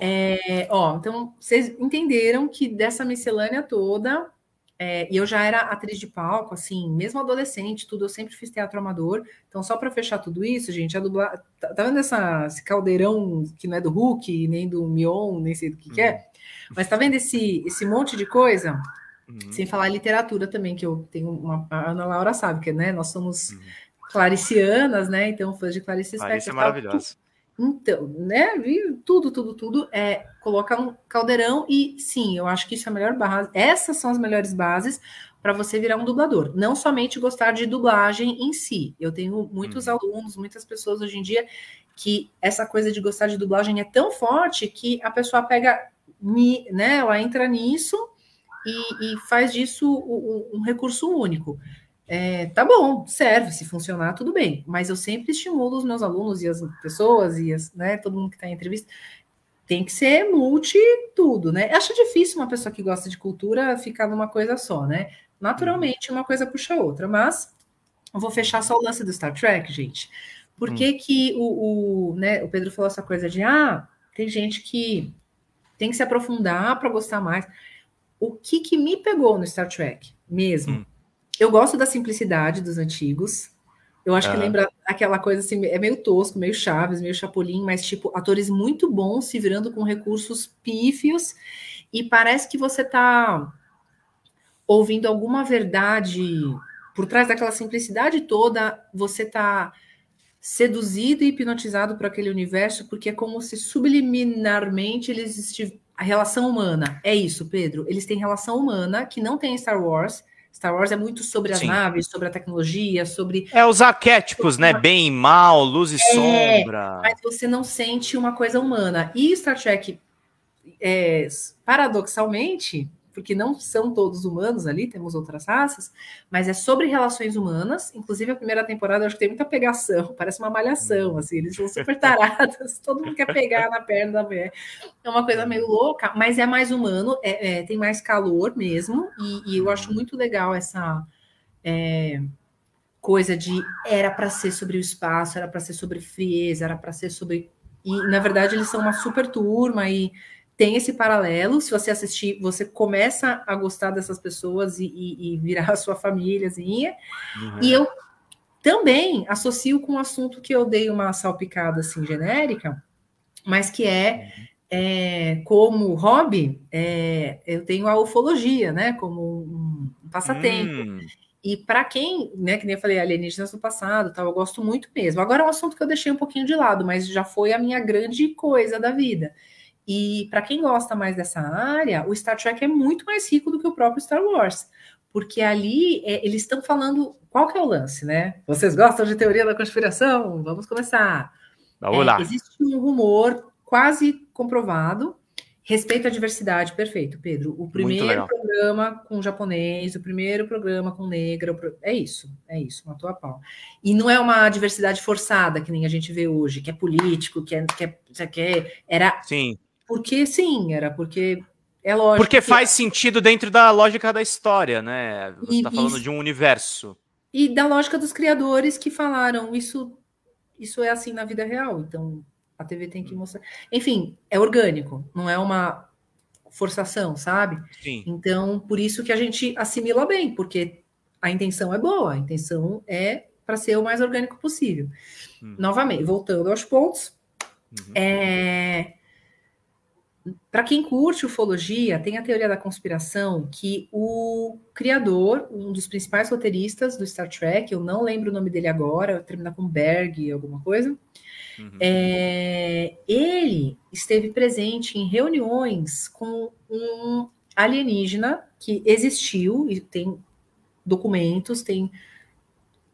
É, ó, então, vocês entenderam que dessa miscelânea toda é, e eu já era atriz de palco, assim, mesmo adolescente, tudo, eu sempre fiz teatro amador. Então, só para fechar tudo isso, gente, a dublar. Tá, tá, vendo essa, esse caldeirão que não é do Hulk, nem do Mion, nem sei do que, uhum. que é? Uhum. Mas tá vendo esse, esse monte de coisa? Uhum. Sem falar literatura também, que eu tenho uma. A Ana Laura sabe, que né, nós somos uhum. claricianas, né? Então, fãs de Clarice Spector. Clarice é maravilhosa. Então, né? Tudo, tudo, tudo é colocar um caldeirão e sim, eu acho que isso é a melhor base. Essas são as melhores bases para você virar um dublador. Não somente gostar de dublagem em si. Eu tenho muitos hum. alunos, muitas pessoas hoje em dia que essa coisa de gostar de dublagem é tão forte que a pessoa pega, né? Ela entra nisso e, e faz disso um, um recurso único. É, tá bom, serve, se funcionar, tudo bem. Mas eu sempre estimulo os meus alunos e as pessoas e as, né, todo mundo que está em entrevista, tem que ser multi tudo, né? Acho difícil uma pessoa que gosta de cultura ficar numa coisa só, né? Naturalmente, uma coisa puxa a outra, mas eu vou fechar só o lance do Star Trek, gente. Por que, hum. que o, o, né, o Pedro falou essa coisa de ah, tem gente que tem que se aprofundar para gostar mais. O que, que me pegou no Star Trek mesmo? Hum eu gosto da simplicidade dos antigos. Eu acho que lembra aquela coisa assim, é meio tosco, meio Chaves, meio Chapolin, mas tipo, atores muito bons se virando com recursos pífios e parece que você tá ouvindo alguma verdade por trás daquela simplicidade toda, você tá seduzido e hipnotizado por aquele universo, porque é como se subliminarmente eles estivessem a relação humana. É isso, Pedro. Eles têm relação humana que não tem em Star Wars Star Wars é muito sobre as Sim. naves, sobre a tecnologia, sobre. É os arquétipos, né? Bem e mal, luz e é, sombra. Mas você não sente uma coisa humana. E Star Trek, é, paradoxalmente, porque não são todos humanos ali, temos outras raças, mas é sobre relações humanas. Inclusive, a primeira temporada eu acho que tem muita pegação, parece uma malhação, hum. assim, eles são super tarados, todo mundo quer pegar na perna da mulher. É uma coisa meio louca, mas é mais humano, é, é tem mais calor mesmo, e, e, eu acho muito legal essa. É, coisa de era para ser sobre o espaço, era para ser sobre frieza, era para ser sobre. E na verdade eles são uma super turma e tem esse paralelo. Se você assistir, você começa a gostar dessas pessoas e, e, e virar a sua famíliazinha. Uhum. E eu também associo com um assunto que eu dei uma salpicada assim genérica, mas que é, é como hobby, é, eu tenho a ufologia, né? Como um passatempo. Hum. E para quem, né, que nem eu falei, alienígenas do passado, tal, eu gosto muito mesmo. Agora é um assunto que eu deixei um pouquinho de lado, mas já foi a minha grande coisa da vida. E para quem gosta mais dessa área, o Star Trek é muito mais rico do que o próprio Star Wars, porque ali é, eles estão falando qual que é o lance, né? Vocês gostam de teoria da conspiração? Vamos começar. Vamos é, lá. Existe um rumor quase comprovado Respeito à diversidade, perfeito, Pedro. O primeiro programa com japonês, o primeiro programa com negra, é isso, é isso, matou a pau. E não é uma diversidade forçada, que nem a gente vê hoje, que é político, que é. Que é, que é era. Sim. Porque sim, era porque é lógico. Porque faz sentido dentro da lógica da história, né? Você está falando de um universo. E da lógica dos criadores que falaram isso, isso é assim na vida real. Então a TV tem que mostrar. Enfim, é orgânico, não é uma forçação, sabe? Sim. Então, por isso que a gente assimila bem, porque a intenção é boa, a intenção é para ser o mais orgânico possível. Hum. Novamente, voltando aos pontos, uhum. é... para quem curte ufologia, tem a teoria da conspiração que o criador, um dos principais roteiristas do Star Trek, eu não lembro o nome dele agora, termina com Berg, alguma coisa, Uhum. É, ele esteve presente em reuniões com um alienígena que existiu e tem documentos, tem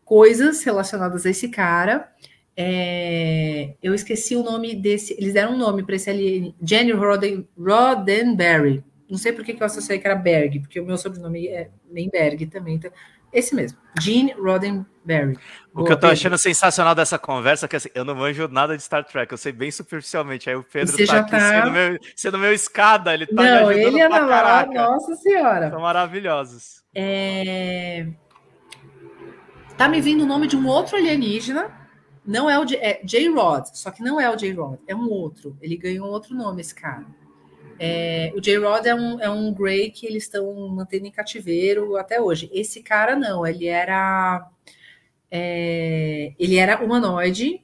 coisas relacionadas a esse cara. É, eu esqueci o nome desse. Eles deram um nome para esse alienígena, Jenny Roden, Roddenberry. Não sei por que, que eu associei que era Berg, porque o meu sobrenome é Berg também. Então, esse mesmo, Gene Roddenberry. O Boa, que eu tô achando sensacional dessa conversa é que assim, eu não manjo nada de Star Trek, eu sei bem superficialmente. Aí o Pedro tá aqui tá... Sendo, meu, sendo meu escada, ele tá não, me ele é pra caraca. Nossa senhora. São maravilhosos. É... Tá me vindo o nome de um outro alienígena. Não é o é J-Rod, só que não é o J-Rod, é um outro. Ele ganhou um outro nome, esse cara. É, o J-Rod é um, é um Grey que eles estão mantendo em cativeiro até hoje. Esse cara não, ele era é, ele era humanoide,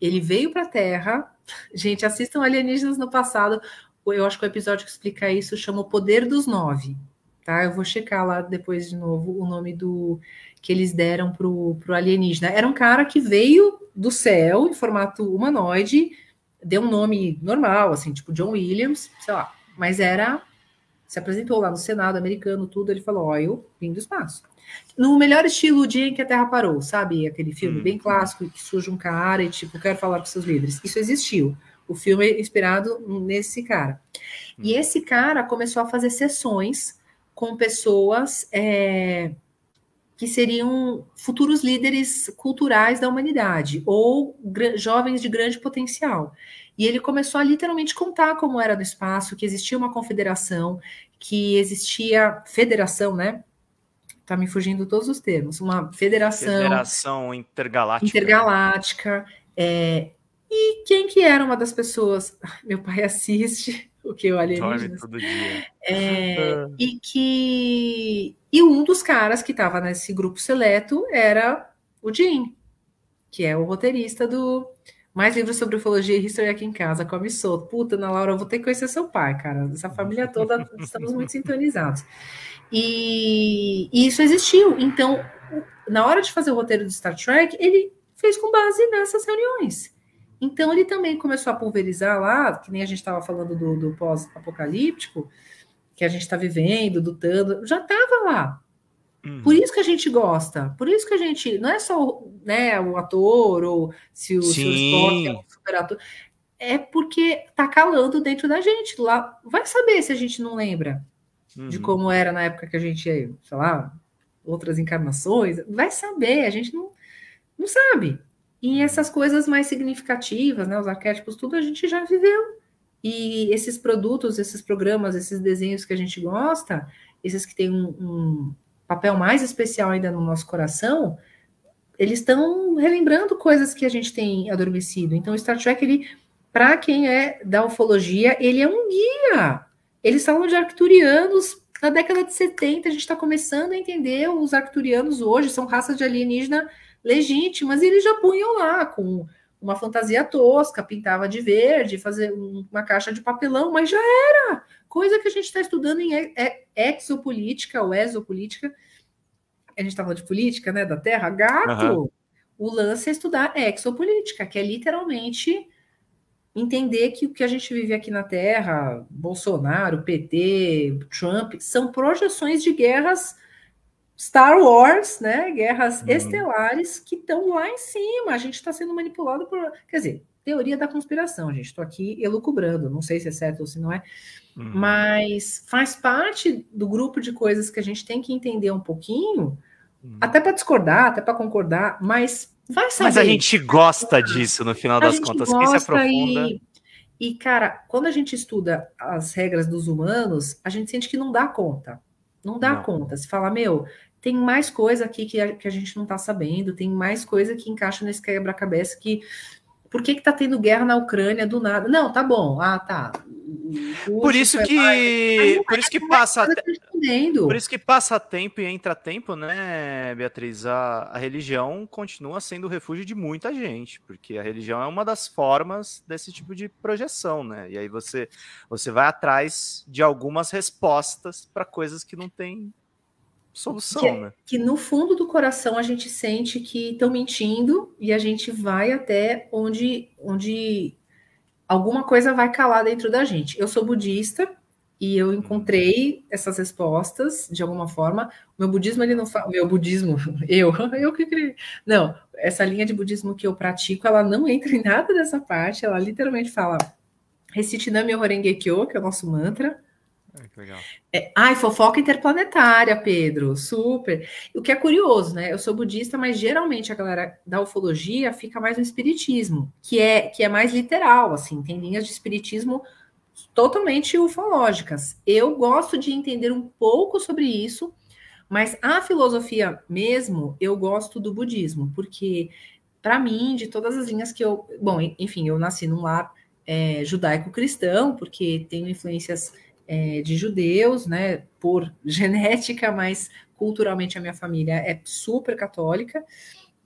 ele veio para a Terra. Gente, assistam Alienígenas no passado. Eu acho que o episódio que explica isso chama O Poder dos Nove. Tá? Eu vou checar lá depois de novo o nome do que eles deram pro, pro alienígena. Era um cara que veio do céu em formato humanoide deu um nome normal, assim, tipo John Williams, sei lá, mas era. Se apresentou lá no Senado americano, tudo, ele falou: Ó, eu vim do espaço. No melhor estilo, o dia em que a Terra parou, sabe? Aquele filme hum. bem clássico, que surge um cara e, tipo, quero falar com seus líderes. Isso existiu. O filme é inspirado nesse cara. Hum. E esse cara começou a fazer sessões com pessoas é, que seriam futuros líderes culturais da humanidade ou jovens de grande potencial. E ele começou a literalmente contar como era no espaço, que existia uma confederação, que existia federação, né? Tá me fugindo todos os termos. Uma federação. Federação intergaláctica. Intergaláctica. É, e quem que era uma das pessoas? Meu pai assiste o que eu alienígenas. todo dia. É, e que e um dos caras que estava nesse grupo seleto era o Jim, que é o roteirista do mais livros sobre ufologia e history aqui em casa, come solto. Puta, Ana Laura, eu vou ter que conhecer seu pai, cara. Essa família toda, estamos muito sintonizados. E, e, isso existiu. Então, na hora de fazer o roteiro do Star Trek, ele fez com base nessas reuniões. Então, ele também começou a pulverizar lá, que nem a gente estava falando do, do pós-apocalíptico, que a gente está vivendo, lutando, já estava lá. Uhum. Por isso que a gente gosta, por isso que a gente. Não é só né, o ator, ou se o, se o Spock é um super ator. É porque tá calando dentro da gente. Lá vai saber se a gente não lembra uhum. de como era na época que a gente, sei lá, outras encarnações. Vai saber, a gente não, não sabe. E essas coisas mais significativas, né, os arquétipos, tudo a gente já viveu. E esses produtos, esses programas, esses desenhos que a gente gosta, esses que têm um, um papel mais especial ainda no nosso coração, eles estão relembrando coisas que a gente tem adormecido. Então, o Star Trek, ele, para quem é da ufologia, ele é um guia. Eles falam de arcturianos na década de 70, a gente está começando a entender os arcturianos hoje, são raças de alienígena legítimas, e eles já punham lá com uma fantasia tosca, pintava de verde, fazer uma caixa de papelão, mas já era coisa que a gente está estudando em exopolítica ou exopolítica. A gente estava de política, né, da Terra, gato. Uhum. O lance é estudar exopolítica, que é literalmente entender que o que a gente vive aqui na Terra, Bolsonaro, PT, Trump, são projeções de guerras Star Wars, né? Guerras uhum. estelares que estão lá em cima. A gente está sendo manipulado por. Quer dizer, teoria da conspiração, gente. Estou aqui elucubrando, não sei se é certo ou se não é, uhum. mas faz parte do grupo de coisas que a gente tem que entender um pouquinho, uhum. até para discordar, até para concordar, mas vai saber. Mas a gente gosta disso no final a das contas. Quem se aprofunda. E, e, cara, quando a gente estuda as regras dos humanos, a gente sente que não dá conta. Não dá não. conta. Se fala, meu, tem mais coisa aqui que a, que a gente não está sabendo, tem mais coisa que encaixa nesse quebra-cabeça que por que está tendo guerra na Ucrânia do nada? Não, tá bom. Ah, tá. Por isso que, por isso que passa, por isso que passa tempo e entra tempo, né, Beatriz? A, a religião continua sendo o refúgio de muita gente, porque a religião é uma das formas desse tipo de projeção, né? E aí você, você vai atrás de algumas respostas para coisas que não tem solução, que, né? Que no fundo do coração a gente sente que estão mentindo e a gente vai até onde, onde alguma coisa vai calar dentro da gente. Eu sou budista e eu encontrei essas respostas de alguma forma. O meu budismo ele não fala, meu budismo, eu, eu que criei. Não, essa linha de budismo que eu pratico, ela não entra em nada dessa parte, ela literalmente fala Recite Nami Horenge Kyo, que é o nosso mantra. É, ai, fofoca interplanetária, Pedro, super. O que é curioso, né? Eu sou budista, mas geralmente a galera da ufologia fica mais no espiritismo, que é que é mais literal, assim, tem linhas de espiritismo totalmente ufológicas. Eu gosto de entender um pouco sobre isso, mas a filosofia mesmo, eu gosto do budismo, porque para mim, de todas as linhas que eu, bom, enfim, eu nasci num lar é, judaico-cristão, porque tenho influências é, de judeus, né, por genética, mas culturalmente a minha família é super católica,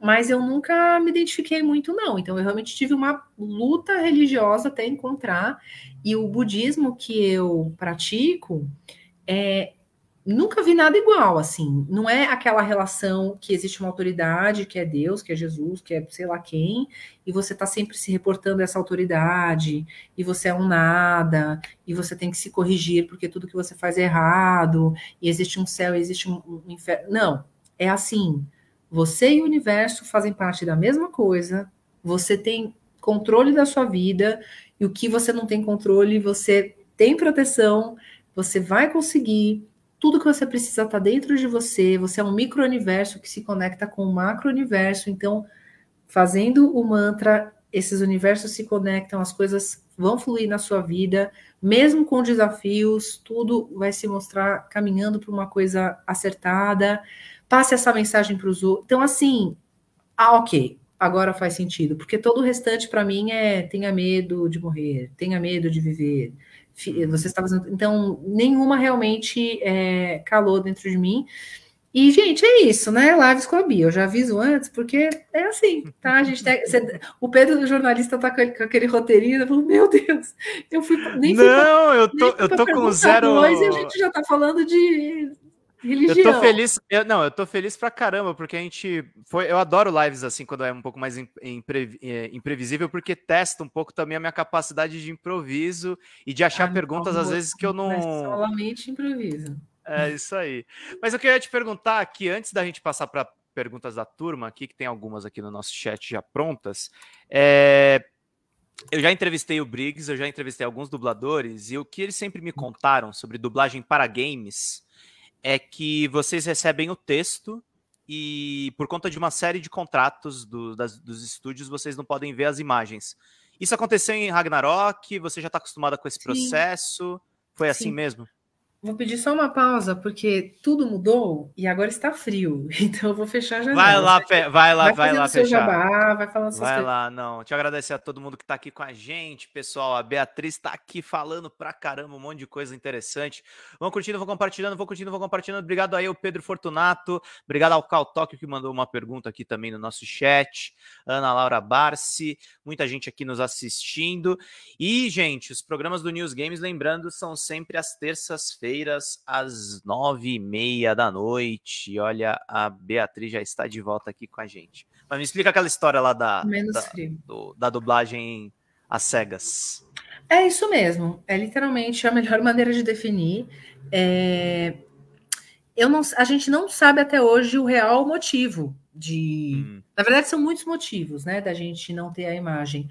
mas eu nunca me identifiquei muito, não. Então, eu realmente tive uma luta religiosa até encontrar, e o budismo que eu pratico é, nunca vi nada igual, assim. Não é aquela relação que existe uma autoridade, que é Deus, que é Jesus, que é sei lá quem, e você tá sempre se reportando a essa autoridade, e você é um nada, e você tem que se corrigir porque tudo que você faz é errado, e existe um céu, existe um, um inferno. Não, é assim. Você e o universo fazem parte da mesma coisa, você tem controle da sua vida, e o que você não tem controle, você tem proteção, você vai conseguir tudo que você precisa está dentro de você, você é um micro-universo que se conecta com o macro-universo, então, fazendo o mantra, esses universos se conectam, as coisas vão fluir na sua vida, mesmo com desafios, tudo vai se mostrar caminhando para uma coisa acertada, passe essa mensagem para os outros. Então, assim, ah, ok, agora faz sentido, porque todo o restante para mim é tenha medo de morrer, tenha medo de viver, você estava então nenhuma realmente é, calou dentro de mim. E, gente, é isso, né? Lives com a Bia. Eu já aviso antes, porque é assim, tá? A gente tem, você, o Pedro, o jornalista, tá com, com aquele roteirinho, falou, meu Deus, eu fui. Nem Não, fui, eu tô, eu tô com zero. Dois, e a gente já tá falando de Religião. Eu tô feliz, eu, não, eu tô feliz pra caramba, porque a gente foi, eu adoro lives assim quando é um pouco mais impre, é, imprevisível, porque testa um pouco também a minha capacidade de improviso e de achar ah, perguntas não, às vezes que eu não solamente improviso. É isso aí. Mas eu queria te perguntar aqui antes da gente passar para perguntas da turma aqui, que tem algumas aqui no nosso chat já prontas, é, eu já entrevistei o Briggs, eu já entrevistei alguns dubladores, e o que eles sempre me contaram sobre dublagem para games é que vocês recebem o texto e por conta de uma série de contratos do, das, dos estúdios, vocês não podem ver as imagens. Isso aconteceu em Ragnarok? Você já está acostumada com esse Sim. processo? Foi assim Sim. assim mesmo? Vou pedir só uma pausa, porque tudo mudou e agora está frio. Então eu vou fechar a janela. Vai lá, vai lá, vai, vai lá fechar. Jabá, vai falando Vai coisas. lá, não. Te agradecer a todo mundo que está aqui com a gente, pessoal. A Beatriz está aqui falando pra caramba um monte de coisa interessante. Vão curtindo, vão compartilhando, vão curtindo, vão compartilhando. Obrigado aí, o Pedro Fortunato. Obrigado ao Cal Tóquio, que mandou uma pergunta aqui também no nosso chat. Ana Laura Barci, muita gente aqui nos assistindo. E, gente, os programas do News Games, lembrando, são sempre às terças-feiras quintas-feiras, às nove e meia da noite. Olha, a Beatriz já está de volta aqui com a gente. Mas me explica aquela história lá da, da, do, da dublagem às cegas. É isso mesmo. É literalmente a melhor maneira de definir. É... Eu não, a gente não sabe até hoje o real motivo de. Hum. Na verdade, são muitos motivos, né, da gente não ter a imagem.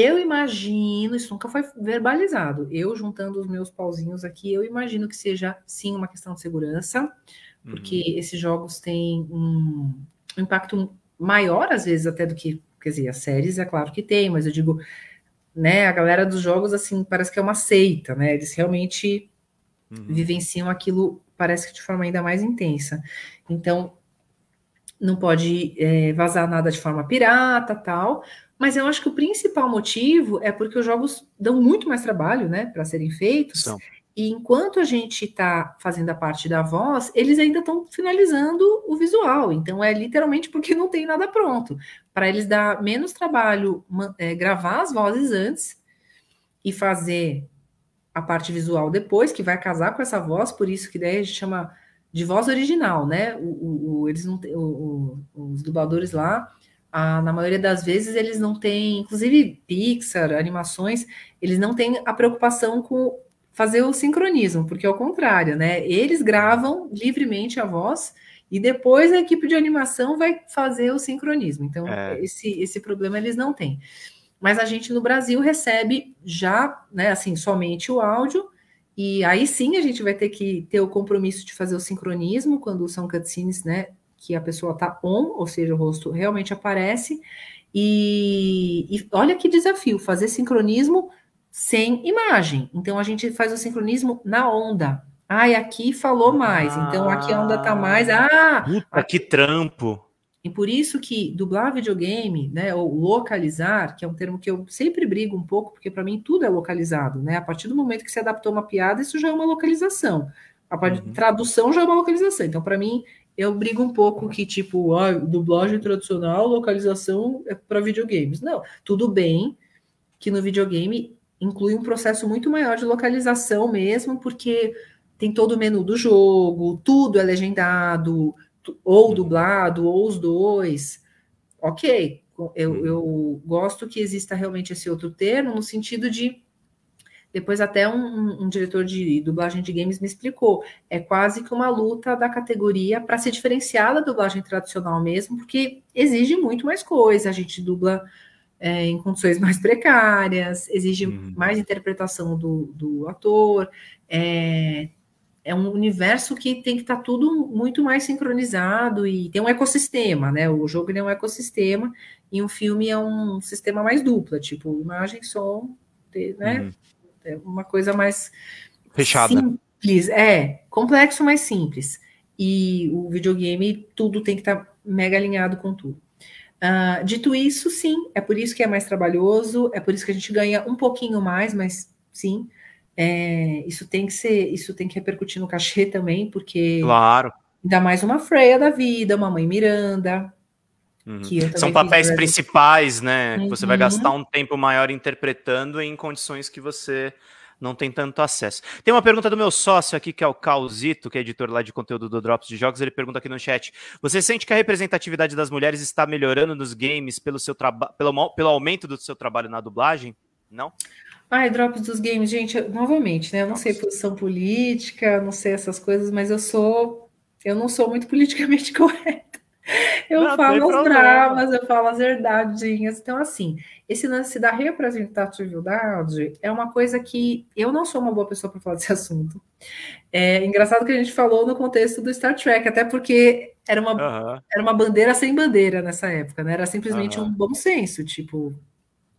Eu imagino, isso nunca foi verbalizado. Eu juntando os meus pauzinhos aqui, eu imagino que seja sim uma questão de segurança, porque uhum. esses jogos têm um, impacto maior, às vezes, até do que, quer dizer, as séries, é claro que tem, mas eu digo, né, a galera dos jogos, assim, parece que é uma seita, né? Eles realmente uhum. vivenciam aquilo, parece que de forma ainda mais intensa. Então, não pode é, vazar nada de forma pirata, tal. Mas eu acho que o principal motivo é porque os jogos dão muito mais trabalho, né, para serem feitos. São. E enquanto a gente está fazendo a parte da voz, eles ainda estão finalizando o visual. Então é literalmente porque não tem nada pronto. Para eles dar menos trabalho é, gravar as vozes antes e fazer a parte visual depois, que vai casar com essa voz, por isso que daí a gente chama de voz original, né? O, o, o eles não o, os dubladores lá, a, na maioria das vezes, eles não têm, inclusive Pixar, animações, eles não têm a preocupação com fazer o sincronismo, porque é o contrário, né? Eles gravam livremente a voz e depois a equipe de animação vai fazer o sincronismo. Então, é. esse, esse problema eles não têm. Mas a gente no Brasil recebe já, né, assim, somente o áudio e aí sim a gente vai ter que ter o compromisso de fazer o sincronismo quando são cutscenes, né? Que a pessoa tá on, ou seja, o rosto realmente aparece. E, e olha que desafio, fazer sincronismo sem imagem. Então a gente faz o sincronismo na onda. Ai, aqui falou mais, então aqui a onda tá mais. Ah! Puta, que trampo! E por isso que dublar videogame, né, ou localizar, que é um termo que eu sempre brigo um pouco, porque para mim tudo é localizado, né? A partir do momento que você adaptou uma piada, isso já é uma localização. A uhum. tradução já é uma localização. Então, para mim, eu brigo um pouco que, tipo, ah, dublagem tradicional, localização é para videogames. Não, tudo bem que no videogame inclui um processo muito maior de localização mesmo, porque tem todo o menu do jogo, tudo é legendado, ou uhum. dublado, ou os dois, ok. Eu, uhum. eu gosto que exista realmente esse outro termo, no sentido de. Depois, até um, um diretor de dublagem de games me explicou. É quase que uma luta da categoria para se diferenciar da dublagem tradicional mesmo, porque exige muito mais coisa. A gente dubla é, em condições mais precárias, exige uhum. mais interpretação do, do ator, é, é um universo que tem que estar tá tudo muito mais sincronizado e tem um ecossistema, né? O jogo é um ecossistema e um filme é um sistema mais dupla, tipo imagem, som, né? Uhum. É uma coisa mais fechada. Simples, é complexo, mas simples. E o videogame tudo tem que estar tá mega alinhado com tudo. Uh, dito isso, sim, é por isso que é mais trabalhoso, é por isso que a gente ganha um pouquinho mais, mas sim, é, isso tem que ser, isso tem que repercutir no cachê também, porque claro. ainda mais uma Freya da vida, uma mãe Miranda. Uhum. São papéis principais, né? Uhum. Que você vai uhum. gastar um tempo maior interpretando em condições que você não tem tanto acesso. Tem uma pergunta do meu sócio aqui, que é o Causito, que é editor lá de conteúdo do Drops de Jogos. Ele pergunta aqui no chat: Você sente que a representatividade das mulheres está melhorando nos games pelo, seu pelo, pelo aumento do seu trabalho na dublagem? Não? Ai, drops dos games, gente, novamente, né? Eu não Nossa. sei posição política, não sei essas coisas, mas eu sou. Eu não sou muito politicamente correta. Eu não, falo as dramas, eu falo as verdadinhas. Então, assim, esse lance da representatividade é uma coisa que eu não sou uma boa pessoa para falar desse assunto. É engraçado que a gente falou no contexto do Star Trek, até porque era uma, era uma bandeira sem bandeira nessa época, né? Era simplesmente um bom senso, tipo,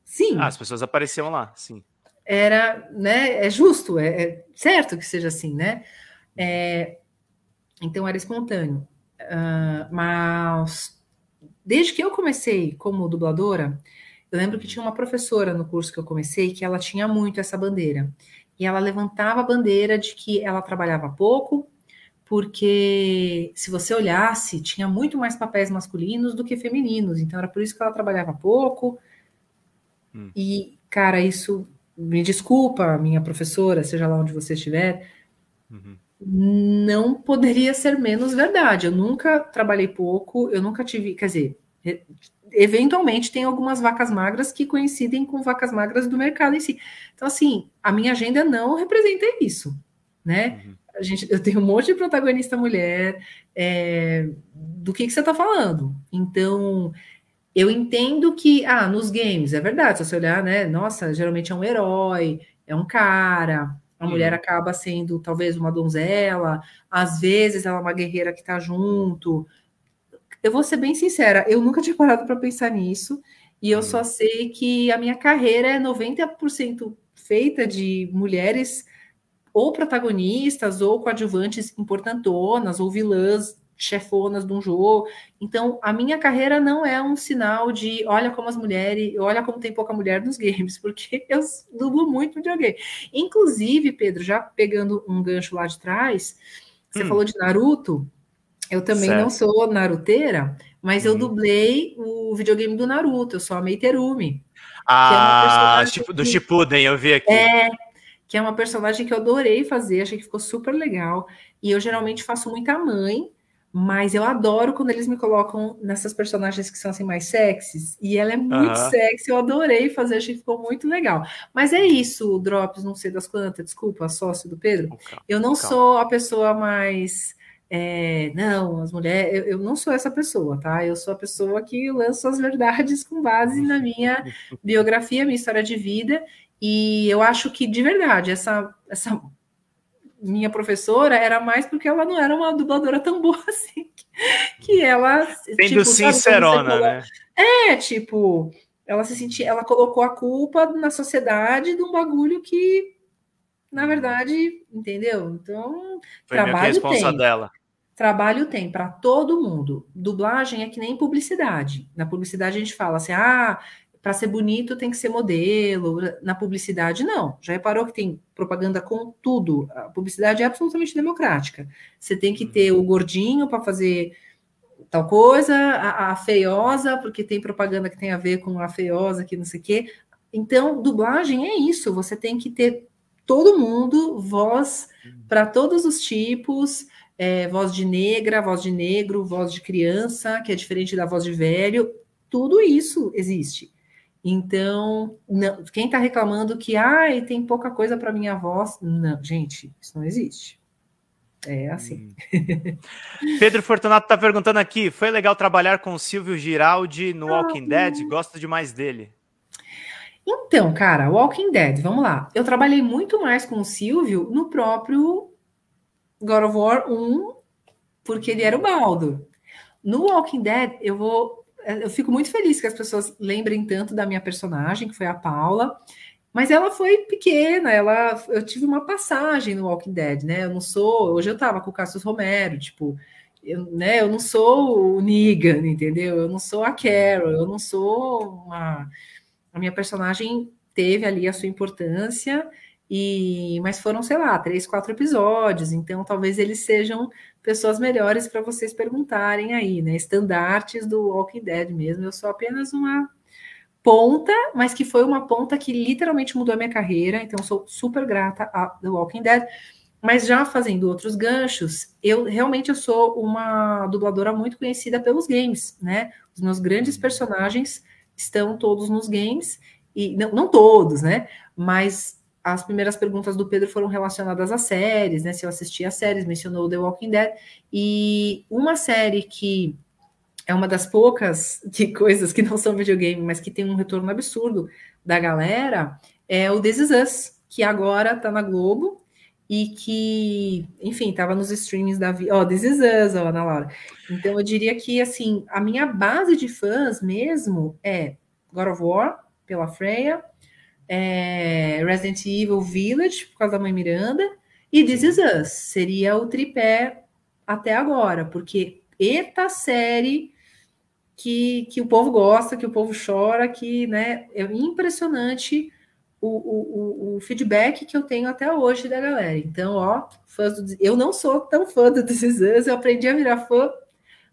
sim. Ah, as pessoas apareciam lá, sim era, né, é justo, é, é certo que seja assim, né? É, então era espontâneo. Uh, mas desde que eu comecei como dubladora, eu lembro que tinha uma professora no curso que eu comecei que ela tinha muito essa bandeira. E ela levantava a bandeira de que ela trabalhava pouco, porque se você olhasse, tinha muito mais papéis masculinos do que femininos. Então era por isso que ela trabalhava pouco. Hum. E, cara, isso me desculpa, minha professora, seja lá onde você estiver, uhum. Não poderia ser menos verdade. Eu nunca trabalhei pouco, eu nunca tive, quer dizer, eventualmente tem algumas vacas magras que coincidem com vacas magras do mercado em si. Então, assim, a minha agenda não representa isso, né? Uhum. A gente, eu tenho um monte de protagonista mulher, é, do que, que você está falando. Então, eu entendo que, ah, nos games, é verdade, se você olhar, né? Nossa, geralmente é um herói, é um cara, a uhum. mulher acaba sendo talvez uma donzela, às vezes ela é uma guerreira que tá junto. Eu vou ser bem sincera, eu nunca tinha parado para pensar nisso, e eu uhum. só sei que a minha carreira é 90% feita de mulheres ou protagonistas ou coadjuvantes importantonas ou vilãs chefonas de um jogo. Então, a minha carreira não é um sinal de olha como as mulheres, olha como tem pouca mulher nos games, porque eu dublo muito videogame. Inclusive, Pedro, já pegando um gancho lá de trás, você hum. falou de Naruto. Eu também certo. não sou naruteira, mas eu uhum. dublei o videogame do Naruto, eu sou a Meiterumi. Ah, é do Shippuden, eu vi aqui. É, que é uma personagem que eu adorei fazer, achei que ficou super legal. E eu geralmente faço muita mãe, mas eu adoro quando eles me colocam nessas personagens que são assim mais sexys. E ela é muito uhum. sexy, eu adorei fazer, achei que ficou muito legal. Mas é isso, Drops, não sei das quantas, desculpa, sócio do Pedro. Eu não sou a pessoa mais. É, não, as mulheres, eu, eu, não sou essa pessoa, tá? Eu sou a pessoa que lança as verdades com base na minha biografia, minha história de vida. E eu acho que, de verdade, essa, essa minha professora era mais porque ela não era uma dubladora tão boa assim. Que ela. Sendo tipo, sincerona, né? É, tipo, ela se sentia, ela colocou a culpa na sociedade de um bagulho que, na verdade, entendeu? Então, Foi trabalho tem. dela. Trabalho tem para todo mundo. Dublagem é que nem publicidade. Na publicidade a gente fala assim: ah, para ser bonito tem que ser modelo. Na publicidade, não. Já reparou que tem propaganda com tudo? A publicidade é absolutamente democrática. Você tem que ter o gordinho para fazer tal coisa, a, a, feiosa, porque tem propaganda que tem a ver com a feiosa, que não sei o quê. Então, dublagem é isso. Você tem que ter todo mundo, voz para todos os tipos. É, voz de negra, voz de negro, voz de criança, que é diferente da voz de velho, tudo isso existe. Então, não, quem está reclamando que ai, tem pouca coisa para minha voz, não, gente, isso não existe. É assim. Hum. Pedro Fortunato está perguntando aqui: foi legal trabalhar com o Silvio Giraldi no ah, Walking Dead? Gosto demais dele. Então, cara, Walking Dead, vamos lá. Eu trabalhei muito mais com o Silvio no próprio God of War 1, porque ele era o Baldo. No Walking Dead, eu vou eu fico muito feliz que as pessoas lembrem tanto da minha personagem, que foi a Paula, mas ela foi pequena, ela, eu tive uma passagem no Walking Dead, né? Eu não sou, hoje eu tava com o Cassius Romero, tipo, eu, né, eu não sou o Negan, entendeu? Eu não sou a Carol, eu não sou uma. A minha personagem teve ali a sua importância, e mas foram, sei lá, três, quatro episódios, então talvez eles sejam pessoas melhores para vocês perguntarem aí, né? Estandartes do Walking Dead mesmo. Eu sou apenas uma ponta, mas que foi uma ponta que literalmente mudou a minha carreira, então sou super grata a The Walking Dead. Mas já fazendo outros ganchos, eu realmente eu sou uma dubladora muito conhecida pelos games, né? Os meus grandes personagens estão todos nos games e não, não todos, né? Mas as primeiras perguntas do Pedro foram relacionadas a séries, né? Se eu assisti a séries, mencionou The Walking Dead. E uma série que é uma das poucas que, coisas que não são videogame, mas que tem um retorno absurdo da galera, é o This Is Us, que agora tá na Globo e que, enfim, tava nos streamings da vida. Ó, oh, This Is Us, ó, Ana Laura. Então eu diria que, assim, a minha base de fãs mesmo é God of War, pela Freya, é, Resident Evil Village, por causa da mãe Miranda, e This Is Us, seria o tripé até agora, porque eita série que, que o povo gosta, que o povo chora, que né, é impressionante o, o, o, feedback que eu tenho até hoje da galera. Então, ó, fãs do, eu não sou tão fã do This Is Us, eu aprendi a virar fã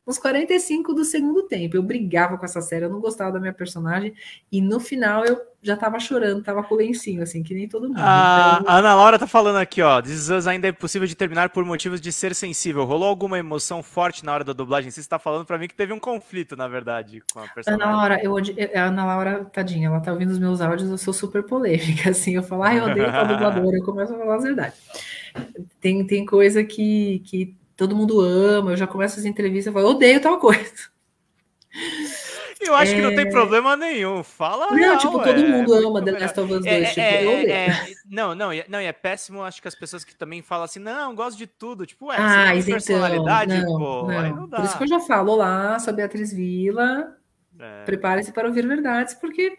nos 45 do segundo tempo. Eu brigava com essa série, eu não gostava da minha personagem, e no final eu já tava chorando, tava com o lencinho, assim, que nem todo mundo. A, então... a Ana Laura tá falando aqui, ó. Us ainda é possível de terminar por motivos de ser sensível. Rolou alguma emoção forte na hora da dublagem? Você está falando para mim que teve um conflito, na verdade, com a personagem. Ana Laura, eu a Ana Laura, tadinha, ela tá ouvindo os meus áudios, eu sou super polêmica, assim. Eu falo, ah, eu odeio a dubladora, eu começo a falar a verdade. Tem, tem coisa que, que todo mundo ama, eu já começo as entrevistas e falo, odeio tal coisa. Eu acho é... que não tem é. problema nenhum. Fala. Não, real, tipo, todo é, mundo ama The Last of Us 2. É, tipo, é, é, não, não, não, e é péssimo. Acho que as pessoas que também falam assim, não, gosto de tudo. Tipo, ué, ah, então, personalidade, não, pô. Não. não Por isso que eu já falo lá sobre a atriz Vila. Prepare-se para ouvir verdades, porque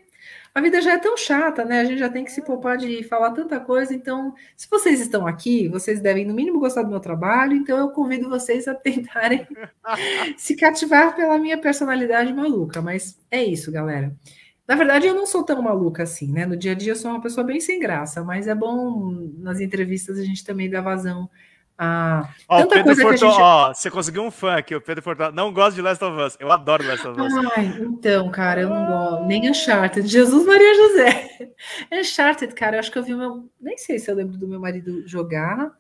A vida já é tão chata, né? A gente já tem que se poupar de falar tanta coisa. Então, se vocês estão aqui, vocês devem, no mínimo, gostar do meu trabalho. Então, eu convido vocês a tentarem se cativar pela minha personalidade maluca. Mas é isso, galera. Na verdade, eu não sou tão maluca assim, né? No dia a dia, eu sou uma pessoa bem sem graça. Mas é bom, nas entrevistas, a gente também dar vazão ah, ó, tanta Pedro coisa Fortun, gente... ó, você conseguiu um fã aqui, o Pedro Fortun. Não gosta de Last of Us. Eu adoro Last of Us. Ai, então, cara, eu não gosto. Nem Uncharted. Jesus Maria José. Uncharted, cara, eu acho que eu vi meu. Nem sei se eu lembro do meu marido jogar.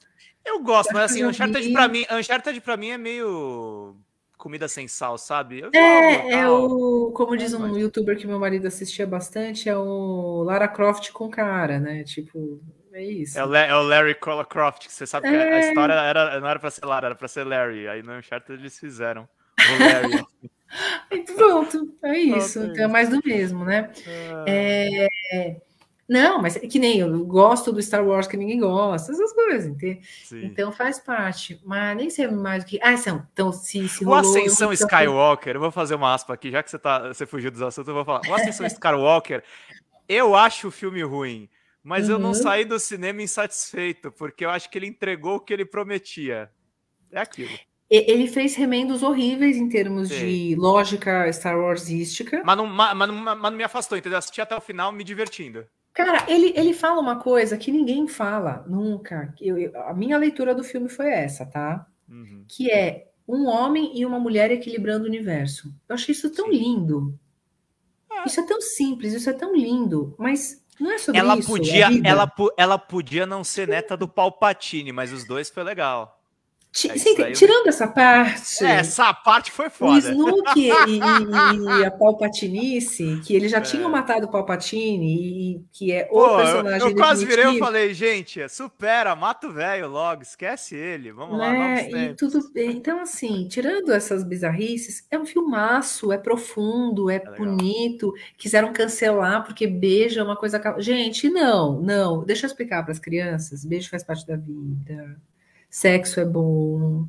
Eu gosto, eu mas assim, Uncharted vi... pra mim, Uncharted pra mim é meio comida sem sal, sabe? Eu é, é o. Como diz um mas... youtuber que meu marido assistia bastante, é o Lara Croft com cara, né? Tipo, é isso. É o, é o Larry Croft, que você sabe que a é. história era, não era pra ser Lara, era pra ser Larry. Aí no Uncharted eles fizeram. O Larry. pronto, é isso. Pronto, é então é mais do mesmo, né? É... é... Não, mas é que nem eu gosto do Star Wars que ninguém gosta, essas coisas, entende? Então faz parte, mas nem sei mais o que. Ah, são. Então, se, se rolou, O Ascensão Skywalker, eu vou fazer uma aspa aqui, já que você, tá, você fugiu dos assuntos, eu vou falar. O Ascensão Skywalker, eu acho o filme ruim. Mas uhum. eu não uhum. saí do cinema insatisfeito, porque eu acho que ele entregou o que ele prometia. É aquilo. Ele fez remendos horríveis em termos Sim. de lógica Star Warsística. Mas não, mas, mas, mas não me afastou, entendeu? Assisti até o final me divertindo. Cara, ele, ele fala uma coisa que ninguém fala nunca. Eu, eu, a minha leitura do filme foi essa, tá? Uhum. Que é um homem e uma mulher equilibrando o universo. Eu achei isso tão Sim. lindo. É. Isso é tão simples, isso é tão lindo, mas não é sobre ela isso. Podia, é ela, ela podia não ser neta do Palpatine, mas os dois foi legal. É tirando essa parte. É, essa parte foi foda. O Snook e, e, e, a Palpatinice, que eles já é. tinham matado o Palpatine, e que é o Pô, personagem. Eu, eu quase virei e falei, gente, supera, mata o velho logo, esquece ele, vamos lá, vamos e tudo Então, assim, tirando essas bizarrices, é um filmaço, é profundo, é, é bonito. Quiseram cancelar porque beijo é uma coisa. Gente, não, não. Deixa eu explicar para as crianças: beijo faz parte da vida sexo é bom,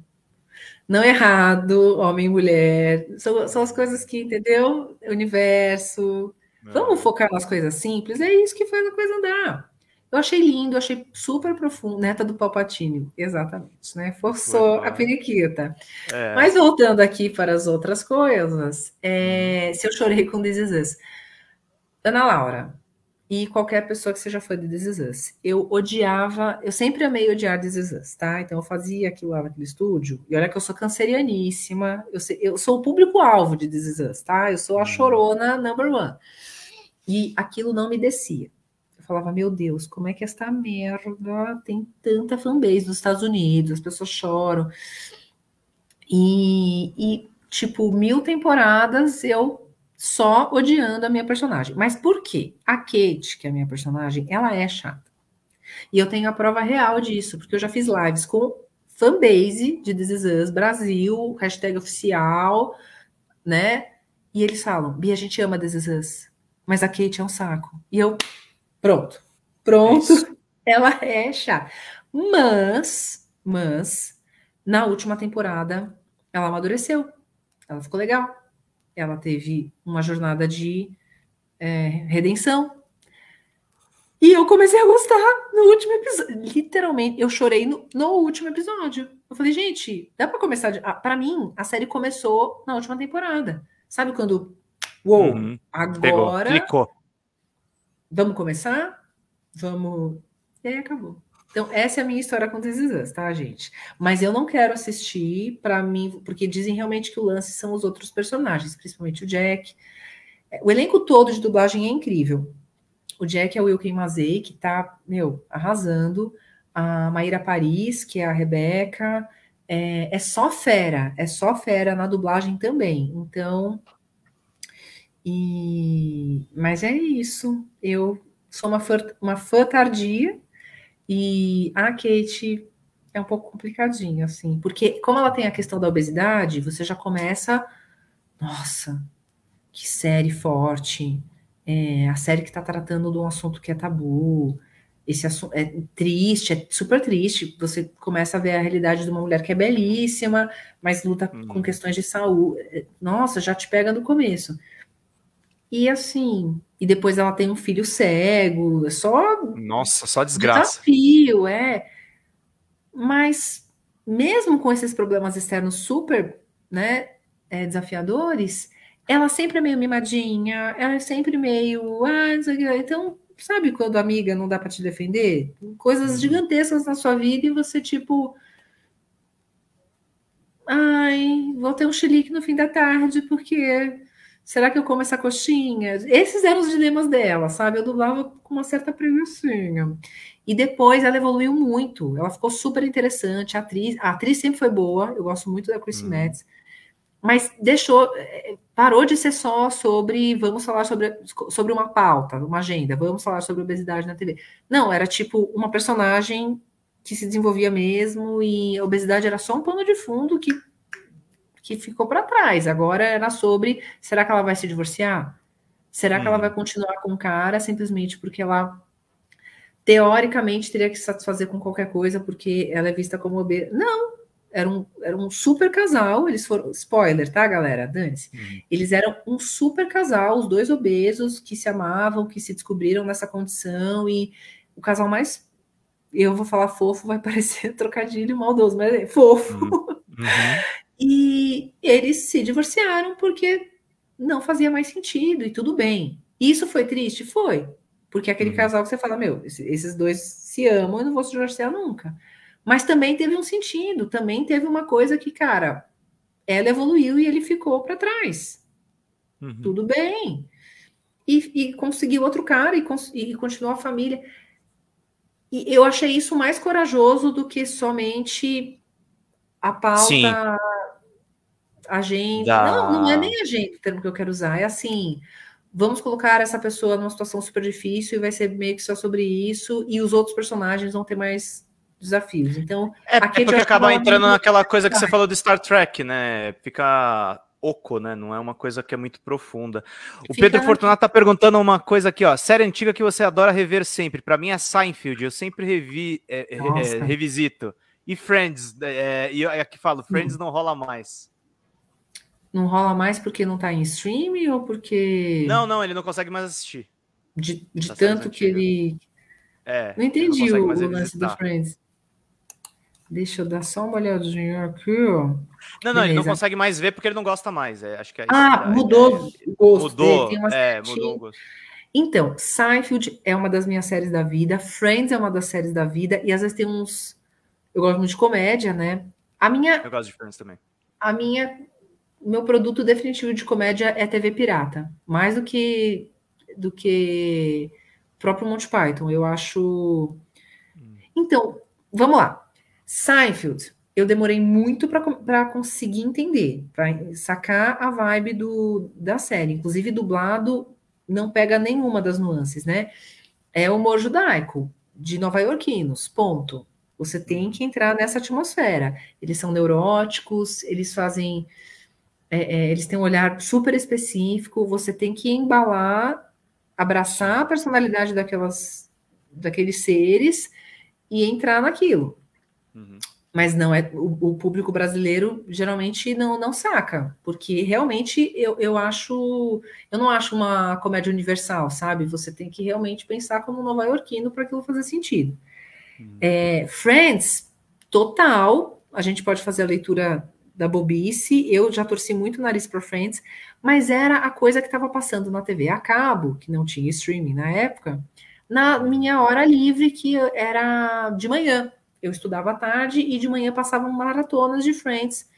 não é errado, homem e mulher, são, são as coisas que, entendeu? Universo. É. Vamos focar nas coisas simples, é isso que faz a coisa andar. Eu achei lindo, achei super profundo. Neta do Palpatine, exatamente, né? Forçou a periquita. É. Mas voltando aqui para as outras coisas, é, hum. se eu chorei com This Us. Ana Laura, e qualquer pessoa que seja fã de This Is Us. Eu odiava, eu sempre amei odiar This Is Us, tá? Então eu fazia aquilo lá naquele estúdio, e olha que eu sou cancerianíssima, eu, sei, eu sou o público-alvo de This Is Us, tá? Eu sou a uhum. chorona number one. E aquilo não me descia. Eu falava, meu Deus, como é que esta merda tem tanta fanbase nos Estados Unidos, as pessoas choram. E, e tipo, mil temporadas eu só odiando a minha personagem. Mas por quê? A Kate, que é a minha personagem, ela é chata. E eu tenho a prova real disso, porque eu já fiz lives com fanbase de This Is Us Brasil, hashtag oficial, né? E eles falam, Bia, a gente ama This Is Us, mas a Kate é um saco. E eu, pronto, pronto, Isso. ela é chata. Mas, mas, na última temporada, ela amadureceu, ela ficou legal ela teve uma jornada de é, redenção. E eu comecei a gostar no último episódio. Literalmente, eu chorei no, no último episódio. Eu falei, gente, dá para começar. De... Ah, para mim, a série começou na última temporada. Sabe quando. Uou, uhum. agora. Pegou, Vamos começar? Vamos. E aí acabou. Então, essa é a minha história com This Is tá, gente? Mas eu não quero assistir para mim, porque dizem realmente que o lance são os outros personagens, principalmente o Jack. O elenco todo de dublagem é incrível. O Jack é o Wilkin Mazei, que tá, meu, arrasando. A Maíra Paris, que é a Rebeca. É, é só fera, é só fera na dublagem também. Então, e... mas é isso. Eu sou uma fã, uma fã tardia e a Kate é um pouco complicadinho, assim, porque como ela tem a questão da obesidade, você já começa, nossa, que série forte, é, a série que está tratando de um assunto que é tabu, esse assunto é triste, é super triste. Você começa a ver a realidade de uma mulher que é belíssima, mas luta uhum. com questões de saúde. Nossa, já te pega no começo. E assim, e depois ela tem um filho cego, é só Nossa, só desgraça. Desafio, é. Mas mesmo com esses problemas externos super, né, é, desafiadores, ela sempre é meio mimadinha, ela é sempre meio, ah, não sei o que. Então, sabe quando a amiga não dá para te defender? Coisas uhum. gigantescas na sua vida e você tipo ai, vou ter um chilique no fim da tarde porque Será que eu como essa coxinha? Esses eram os dilemas dela, sabe? Eu dublava com uma certa preguiçinha. E depois ela evoluiu muito. Ela ficou super interessante. A atriz, a atriz sempre foi boa. Eu gosto muito da Chrissy hum. Metz. Mas deixou, eh, parou de ser só sobre vamos falar sobre, sobre uma pauta, uma agenda, vamos falar sobre obesidade na TV. Não, era tipo uma personagem que se desenvolvia mesmo e a obesidade era só um pano de fundo que que ficou para trás. Agora era sobre: será que ela vai se divorciar? Será hum. que ela hum. vai continuar com o cara simplesmente porque ela teoricamente teria que se satisfazer com qualquer coisa porque ela é vista como obesa? Não, era um, era um super casal. Eles foram. Spoiler, tá, galera? Dane-se. Hum. Eles eram um super casal, os dois obesos que se amavam, que se descobriram nessa condição e o casal mais. Eu vou falar fofo, vai parecer trocadilho maldoso, mas é fofo. Uhum. Uhum. E eles se divorciaram porque não fazia mais sentido e tudo bem. Isso foi triste? Foi. Porque aquele uhum. casal que você fala, meu, esses dois se amam, eu não vou se divorciar nunca. Mas também teve um sentido, também teve uma coisa que, cara, ela evoluiu e ele ficou para trás. Uhum. Tudo bem. E, e, conseguiu outro cara e, e continuou a família. E eu achei isso mais corajoso do que somente a pauta Sim agenda. Da... Não, não é nem agenda o termo que eu quero usar. É assim: vamos colocar essa pessoa numa situação super difícil e vai ser meio que só sobre isso, e os outros personagens vão ter mais desafios. Então, é, é porque acaba entrando muito... naquela coisa que você falou do Star Trek, né? Fica oco, né? Não é uma coisa que é muito profunda. O Fica... Pedro Fortunato tá perguntando uma coisa aqui, ó. Série antiga que você adora rever sempre. Para mim é Seinfeld. Eu sempre revi, é, é, é revisito. E Friends, é, e aqui falo, Friends hum. não rola mais. Não rola mais porque não tá em stream ou porque. Não, não, ele não consegue mais assistir. De, de tá tanto que ele. É. Não entendi não o, o lance do Friends. Deixa eu dar só uma olhadinha aqui, ó. Não, não, Beleza. ele não consegue mais ver porque ele não gosta mais. É, acho que é ah, mudou é, o gosto. Mudou, é, mudou o gosto. Então, Seinfeld é uma das minhas séries da vida, Friends é uma das séries da vida, e às vezes tem uns. Eu gosto muito de comédia, né? A minha. Eu gosto de Friends também. A minha meu produto definitivo de comédia é TV pirata, mais do que do que próprio Monty Python. Eu acho. Então, vamos lá. Seinfeld, eu demorei muito para conseguir entender, para sacar a vibe do, da série. Inclusive, dublado não pega nenhuma das nuances, né? É humor judaico, de nova-iorquinos, ponto. Você tem que entrar nessa atmosfera. Eles são neuróticos, eles fazem é, é, eles têm um olhar super específico, você tem que embalar, abraçar a personalidade daquelas, daqueles seres e entrar naquilo. Uhum. Mas não é o, o, público brasileiro geralmente não, não saca, porque realmente eu, eu acho eu não acho uma comédia universal, sabe? Você tem que realmente pensar como nova-iorquino para aquilo fazer sentido. Uhum. É, Friends, total, a gente pode fazer a leitura da bobice. Eu já torci muito o nariz para Friends, mas era a coisa que estava passando na TV a cabo, que não tinha streaming na época, na minha hora livre, que era de manhã. Eu estudava à tarde e de manhã passavam maratonas de Friends.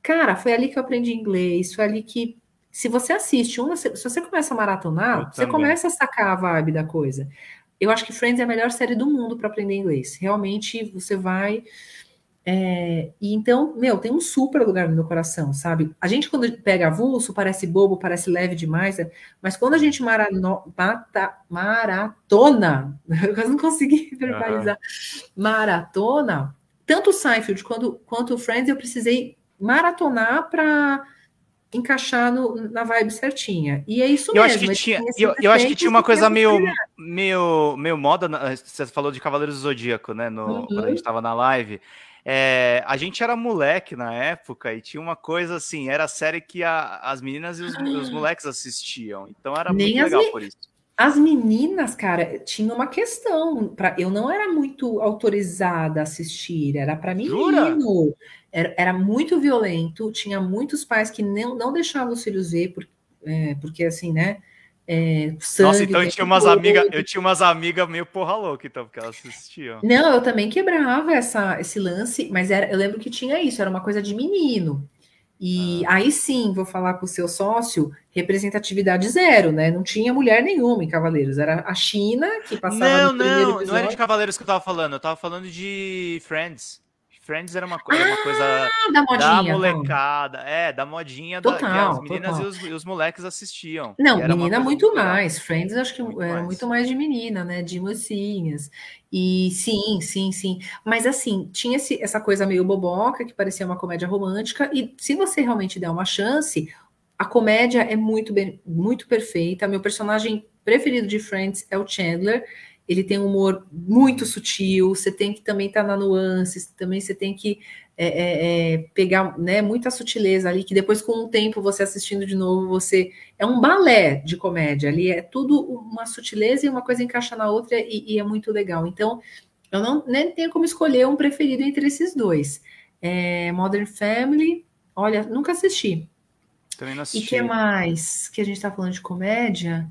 Cara, foi ali que eu aprendi inglês, foi ali que. Se você assiste uma, se você começa a maratonar, eu você também. começa a sacar a vibe da coisa. Eu acho que Friends é a melhor série do mundo para aprender inglês. Realmente você vai é, e então, meu, tem um super lugar no meu coração, sabe? A gente, quando pega avulso, parece bobo, parece leve demais, né? mas quando a gente marano, mata, maratona, eu quase não consegui verbalizar, uhum. maratona, tanto o Seinfeld quanto, quanto o Friends, eu precisei maratonar para encaixar no, na vibe certinha. E é isso eu mesmo. Acho que tinha, eu, eu acho que tinha uma coisa meio, meio, meio moda. Você falou de Cavaleiros do Zodíaco, né? No, uhum. Quando a gente estava na live. É, a gente era moleque na época e tinha uma coisa assim, era a série que a, as meninas e os, os, moleques assistiam. Então era Nem muito legal por isso. As meninas, cara, tinha uma questão. Pra, eu não era muito autorizada a assistir, era para menino. Era, era, muito violento, tinha muitos pais que não, não deixavam os filhos ver, por, é, porque assim, né? É, sangue, Nossa, então eu tinha umas amigas, eu tinha umas amigas meio porra louca, então, porque elas assistiam. Não, eu também quebrava essa, esse lance, mas era, eu lembro que tinha isso, era uma coisa de menino. E ah. aí sim, vou falar com o seu sócio, representatividade zero, né? Não tinha mulher nenhuma em Cavaleiros, era a China que passava Não, não, não era de Cavaleiros que eu tava falando, eu tava falando de Friends. Friends era uma, coisa, ah, uma coisa da, modinha, da molecada, é, da modinha total, da, que as meninas e os, e os, moleques assistiam. Não, menina muito mais. Friends acho que muito era mais. muito mais de menina, né? De mocinhas. E sim, sim, sim. Mas assim, tinha esse, essa coisa meio boboca que parecia uma comédia romântica. E se você realmente der uma chance, a comédia é muito bem, muito perfeita. Meu personagem preferido de Friends é o Chandler ele tem um humor muito sutil, você tem que também estar tá na nuances, também você tem que é, é, é, pegar né, muita sutileza ali, que depois, com o tempo, você assistindo de novo, você. É um balé de comédia ali, é tudo uma sutileza e uma coisa encaixa na outra e, e é muito legal. Então, eu não nem tenho como escolher um preferido entre esses dois. É, Modern Family, olha, nunca assisti. Também não assisti. E que mais que a gente está falando de comédia?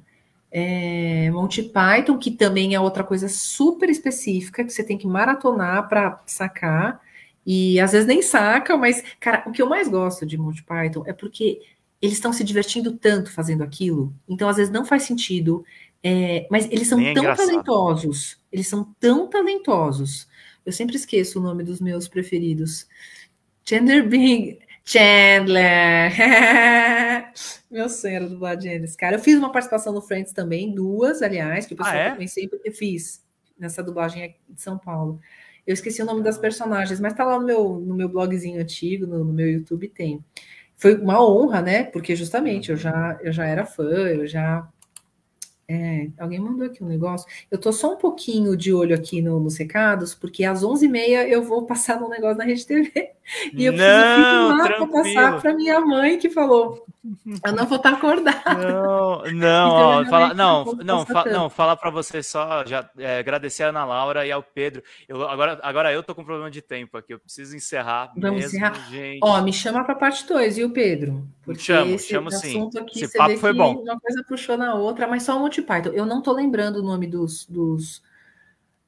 É, Monty Python, que também é outra coisa super específica, que você tem que maratonar para sacar, e às vezes nem saca, mas, cara, o que eu mais gosto de Monty Python é porque eles estão se divertindo tanto fazendo aquilo, então às vezes não faz sentido, é, mas eles são é tão engraçado. talentosos, eles são tão talentosos. Eu sempre esqueço o nome dos meus preferidos. Chandler Bing, Chandler. Meu sonho era dublar Janice, cara. Eu fiz uma participação no Friends também, duas, aliás, que o pessoal ah, é? também sempre fiz nessa dublagem de São Paulo. Eu esqueci o nome das personagens, mas tá lá no meu, no meu blogzinho antigo, no, no meu YouTube tem. Foi uma honra, né? Porque justamente eu já, eu já era fã, eu já é, alguém mandou aqui um negócio. Eu tô só um pouquinho de olho aqui no, nos recados, porque às 11h30 eu vou passar no negócio na Rede TV. E eu não, preciso para passar para minha mãe que falou: eu não vou estar tá acordada. Não, não, então, ó, fala, não, não, fa, não, falar para você só, já é, agradecer a Ana Laura e ao Pedro. Eu, agora, agora eu tô com problema de tempo aqui, eu preciso encerrar. Vamos mesmo, encerrar. Gente. Ó, me chama para parte 2, viu, Pedro? Porque chamo, esse chamo sim. Aqui, esse papo foi bom. Uma coisa puxou na outra, mas só o Monty Python. Eu não tô lembrando o nome dos, dos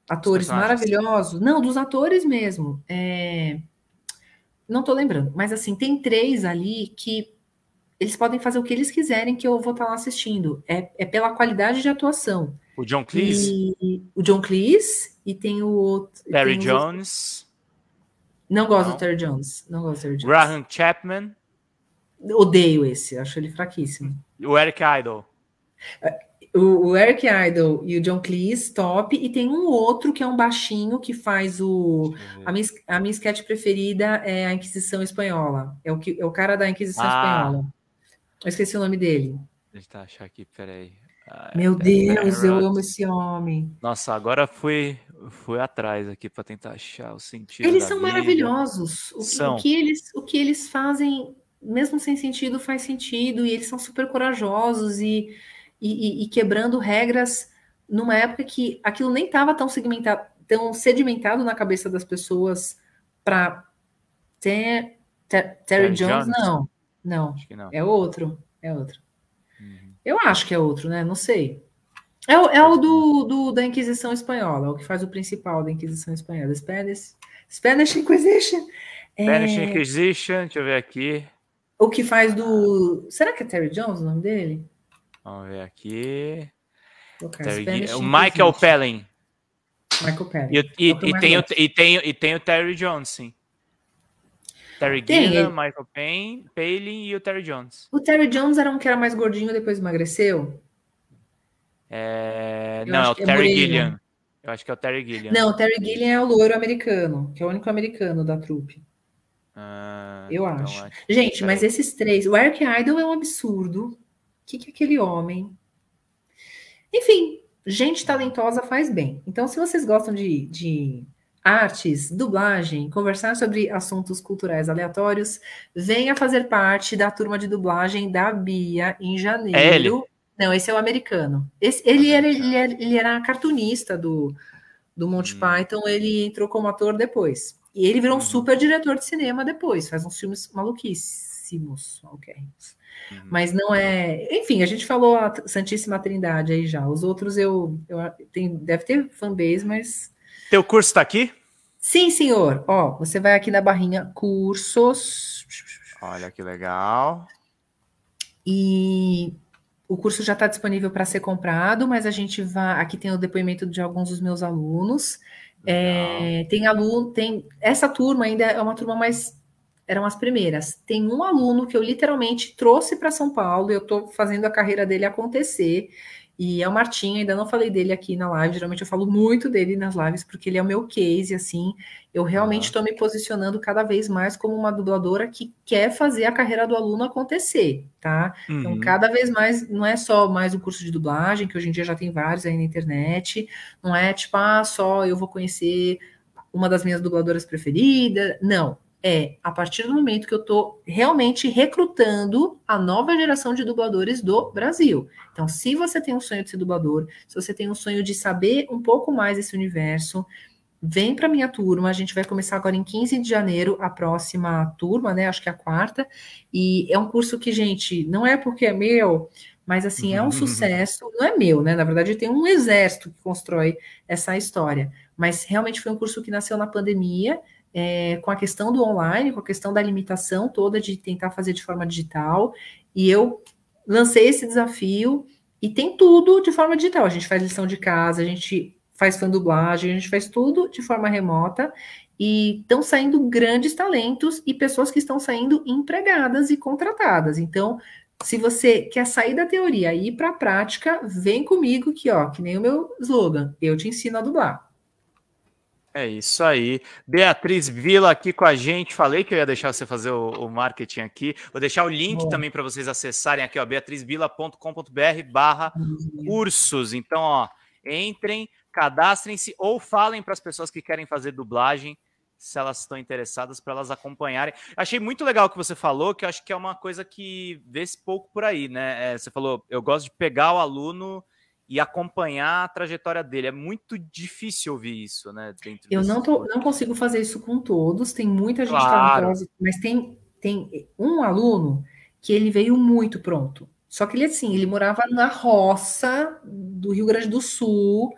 atores maravilhosos. Não, dos atores mesmo. É... Não tô lembrando, mas assim, tem três ali que eles podem fazer o que eles quiserem que eu vou estar lá assistindo. É, é pela qualidade de atuação. O John Cleese? E, o John Cleese e tem o outro. Terry Jones. Não gosto Não. do Terry Jones. Não gosto do Terry Jones. Graham Chapman. Odeio esse, acho ele fraquíssimo. O Eric Idle. O, o, Eric Idle e o John Cleese, top. E tem um outro que é um baixinho que faz o. A minha, a minha sketch preferida é a Inquisição Espanhola. É o, que, é o cara da Inquisição ah. Espanhola. Eu esqueci o nome dele. Deixa eu achar aqui, peraí. Ah, Meu Deus, eu amo esse homem. Nossa, agora fui, fui atrás aqui para tentar achar o sentido. Eles são vida. maravilhosos. O, são. O, que eles, o que eles fazem, mesmo sem sentido, faz sentido. E eles são super corajosos e, e, e quebrando regras numa época que aquilo nem estava tão segmentado, tão sedimentado na cabeça das pessoas para ter, ter, Terry Jones, Jones, não. Não, não. É outro. É outro. Uhum. Eu acho que é outro, né? Não sei. É, o, é o do, do, da Inquisição Espanhola, é o que faz o principal da Inquisição Espanhola. Spanish, Spanish Inquisition. Spanish é... Inquisition, deixa eu ver aqui. O que faz do. Será que é Terry Jones o nome dele? Vamos ver aqui. Terry... O Michael Pellin. Michael Pellin. E, e, e, tem o, e, tem, e tem o Terry Jones, sim. Terry Gilliam, Michael Payne, Palin e o Terry Jones. O Terry Jones era um que era mais gordinho depois emagreceu? É... Não, é o é Terry é Gilliam. Eu acho que é o Terry Gilliam. Não, o Terry Gilliam é o loiro americano, que é o único americano da trupe. Ah, eu então acho. acho. Gente, mas esses três. O Eric Idle é um absurdo. O que, que aquele homem? Enfim, gente talentosa faz bem. Então, se vocês gostam de, de artes, dublagem, conversar sobre assuntos culturais aleatórios, venha fazer parte da turma de dublagem da Bia em janeiro. É ele. Não, esse é o americano. Esse, ele, era, ele, era, ele era cartunista do, do Monty hum. Python, ele entrou como ator depois. E ele virou um uhum. super diretor de cinema depois, faz uns filmes maluquíssimos, ok. Uhum. Mas não é. Enfim, a gente falou a Santíssima Trindade aí já. Os outros eu, eu tenho, deve ter fanbase, mas. Teu curso está aqui? Sim, senhor. Ó, você vai aqui na barrinha cursos. Olha que legal. E o curso já está disponível para ser comprado, mas a gente vai. Aqui tem o depoimento de alguns dos meus alunos. É, tem aluno, tem. Essa turma ainda é uma turma mais eram as primeiras. Tem um aluno que eu literalmente trouxe para São Paulo, eu estou fazendo a carreira dele acontecer. E é o Martim, ainda não falei dele aqui na live, geralmente eu falo muito dele nas lives, porque ele é o meu case, assim, eu realmente estou me posicionando cada vez mais como uma dubladora que quer fazer a carreira do aluno acontecer, tá? Então, uhum. Então, cada vez mais, não é só mais o curso de dublagem, que hoje em dia já tem vários aí na internet, não é tipo, ah, só eu vou conhecer uma das minhas dubladoras preferidas, não, é a partir do momento que eu estou realmente recrutando a nova geração de dubladores do Brasil. Então, se você tem um sonho de ser dublador, se você tem um sonho de saber um pouco mais desse universo, vem para minha turma. A gente vai começar agora em 15 de janeiro a próxima turma, né? Acho que é a quarta. E é um curso que, gente, não é porque é meu, mas assim, é um sucesso. Não é meu, né? Na verdade, tem um exército que constrói essa história. Mas realmente foi um curso que nasceu na pandemia é, com a questão do online, com a questão da limitação toda de tentar fazer de forma digital, e eu lancei esse desafio e tem tudo de forma digital. A gente faz lição de casa, a gente faz fan dublagem, a gente faz tudo de forma remota e estão saindo grandes talentos e pessoas que estão saindo empregadas e contratadas. Então, se você quer sair da teoria e ir para a prática, vem comigo que ó, que nem o meu slogan, eu te ensino a dublar. É isso aí. Beatriz Vila aqui com a gente. Falei que eu ia deixar você fazer o, o marketing aqui. Vou deixar o link Bom. também para vocês acessarem aqui, ó, beatrizvila.com.br barra cursos. Então, ó, entrem, cadastrem-se ou falem para as pessoas que querem fazer dublagem, se elas estão interessadas, para elas acompanharem. Achei muito legal o que você falou, que eu acho que é uma coisa que vê-se pouco por aí, né? É, você falou, eu gosto de pegar o aluno e acompanhar a trajetória dele. É muito difícil ouvir isso, né? eu não, tô, não consigo fazer isso com todos, tem muita gente claro. talentosa, mas tem, tem um aluno que ele veio muito pronto. Só que ele, assim, ele morava na roça do Rio Grande do Sul,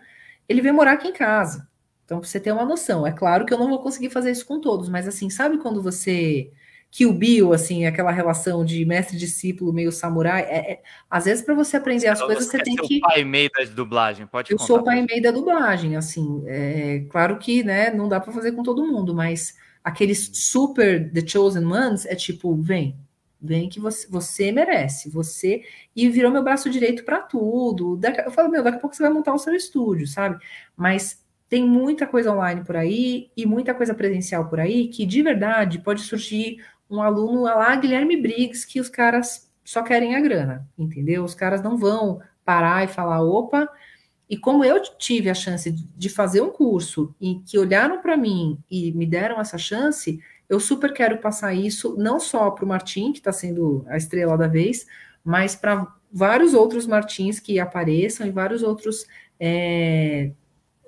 ele veio morar aqui em casa. Então, pra você ter uma noção, é claro que eu não vou conseguir fazer isso com todos, mas assim, sabe quando você Kill Bill, assim, aquela relação de mestre-discípulo meio samurai. É, é, às vezes, para você aprender as coisas, você tem que. o pai meio da dublagem, pode Eu sou o pai meio da dublagem, assim. É, claro que, né, não dá para fazer com todo mundo, mas aqueles super The Chosen Ones é tipo, vem, vem que você, você merece, você. E virou meu braço direito para tudo. Eu falo, meu, daqui a pouco você vai montar o seu estúdio, sabe? Mas tem muita coisa online por aí e muita coisa presencial por aí que de verdade pode surgir um aluno lá, Guilherme Briggs, que os caras só querem a grana, entendeu? Os caras não vão parar e falar, opa. E como eu tive a chance de fazer um curso e que olharam para mim e me deram essa chance, eu super quero passar isso não só para o Martim, que está sendo a estrela da vez, mas para vários outros Martins que apareçam e vários outros é,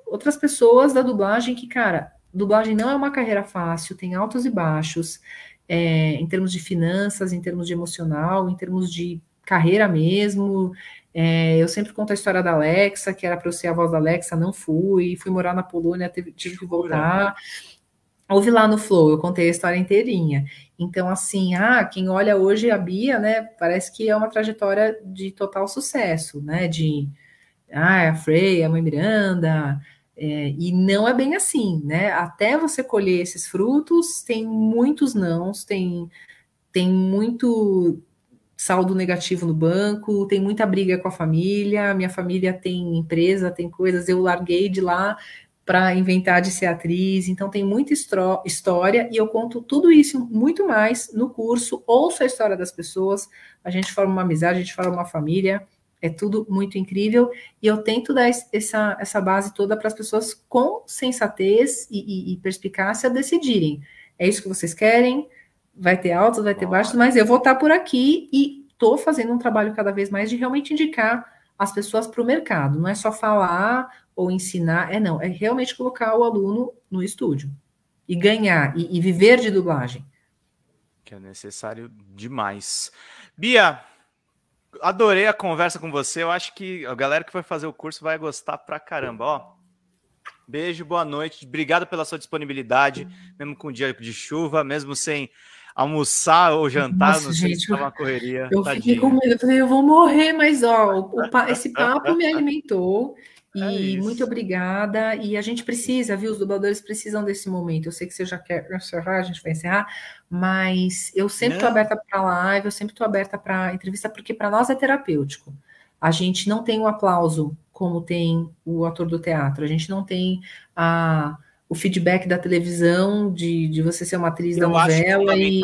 outras pessoas da dublagem que, cara, dublagem não é uma carreira fácil, tem altos e baixos é, em termos de finanças, em termos de emocional, em termos de carreira mesmo. É, eu sempre conto a história da Alexa, que era para eu ser a voz da Alexa, não fui, fui morar na Polônia, tive, tive que voltar. Ouvi lá no Flow, eu contei a história inteirinha. Então, assim, ah, quem olha hoje a Bia, né, parece que é uma trajetória de total sucesso, né, de, ah, a Freya, a mãe Miranda, é, e não é bem assim, né? Até você colher esses frutos, tem muitos nãos, tem, tem muito saldo negativo no banco, tem muita briga com a família, minha família tem empresa, tem coisas, eu larguei de lá para inventar de ser atriz, então tem muita história e eu conto tudo isso muito mais no curso, ouço a história das pessoas, a gente forma uma amizade, a gente forma uma família, é tudo muito incrível e eu tento dar essa, essa base toda para as pessoas com sensatez e, e, e, perspicácia decidirem. É isso que vocês querem? Vai ter altos, vai ter baixos, mas eu vou estar por aqui e estou fazendo um trabalho cada vez mais de realmente indicar as pessoas para o mercado. Não é só falar ou ensinar, é não, é realmente colocar o aluno no estúdio e ganhar e, e viver de dublagem. Que é necessário demais. Bia, adorei a conversa com você. Eu acho que a galera que vai fazer o curso vai gostar pra caramba. Ó, beijo, boa noite. Obrigado pela sua disponibilidade, mesmo com dia de chuva, mesmo sem almoçar ou jantar, Nossa, não sei gente, se uma correria. Eu tadinha. fiquei com medo, eu falei, eu vou morrer, mas ó, o, o, esse papo me alimentou. É e muito obrigada. E a gente precisa, viu? Os dubladores precisam desse momento. Eu sei que você já quer encerrar, a gente vai encerrar, mas eu sempre estou aberta para live, eu sempre estou aberta para entrevista, porque para nós é terapêutico. A gente não tem o aplauso como tem o ator do teatro, a gente não tem a o feedback da televisão, de, de você ser uma atriz eu da novela. e...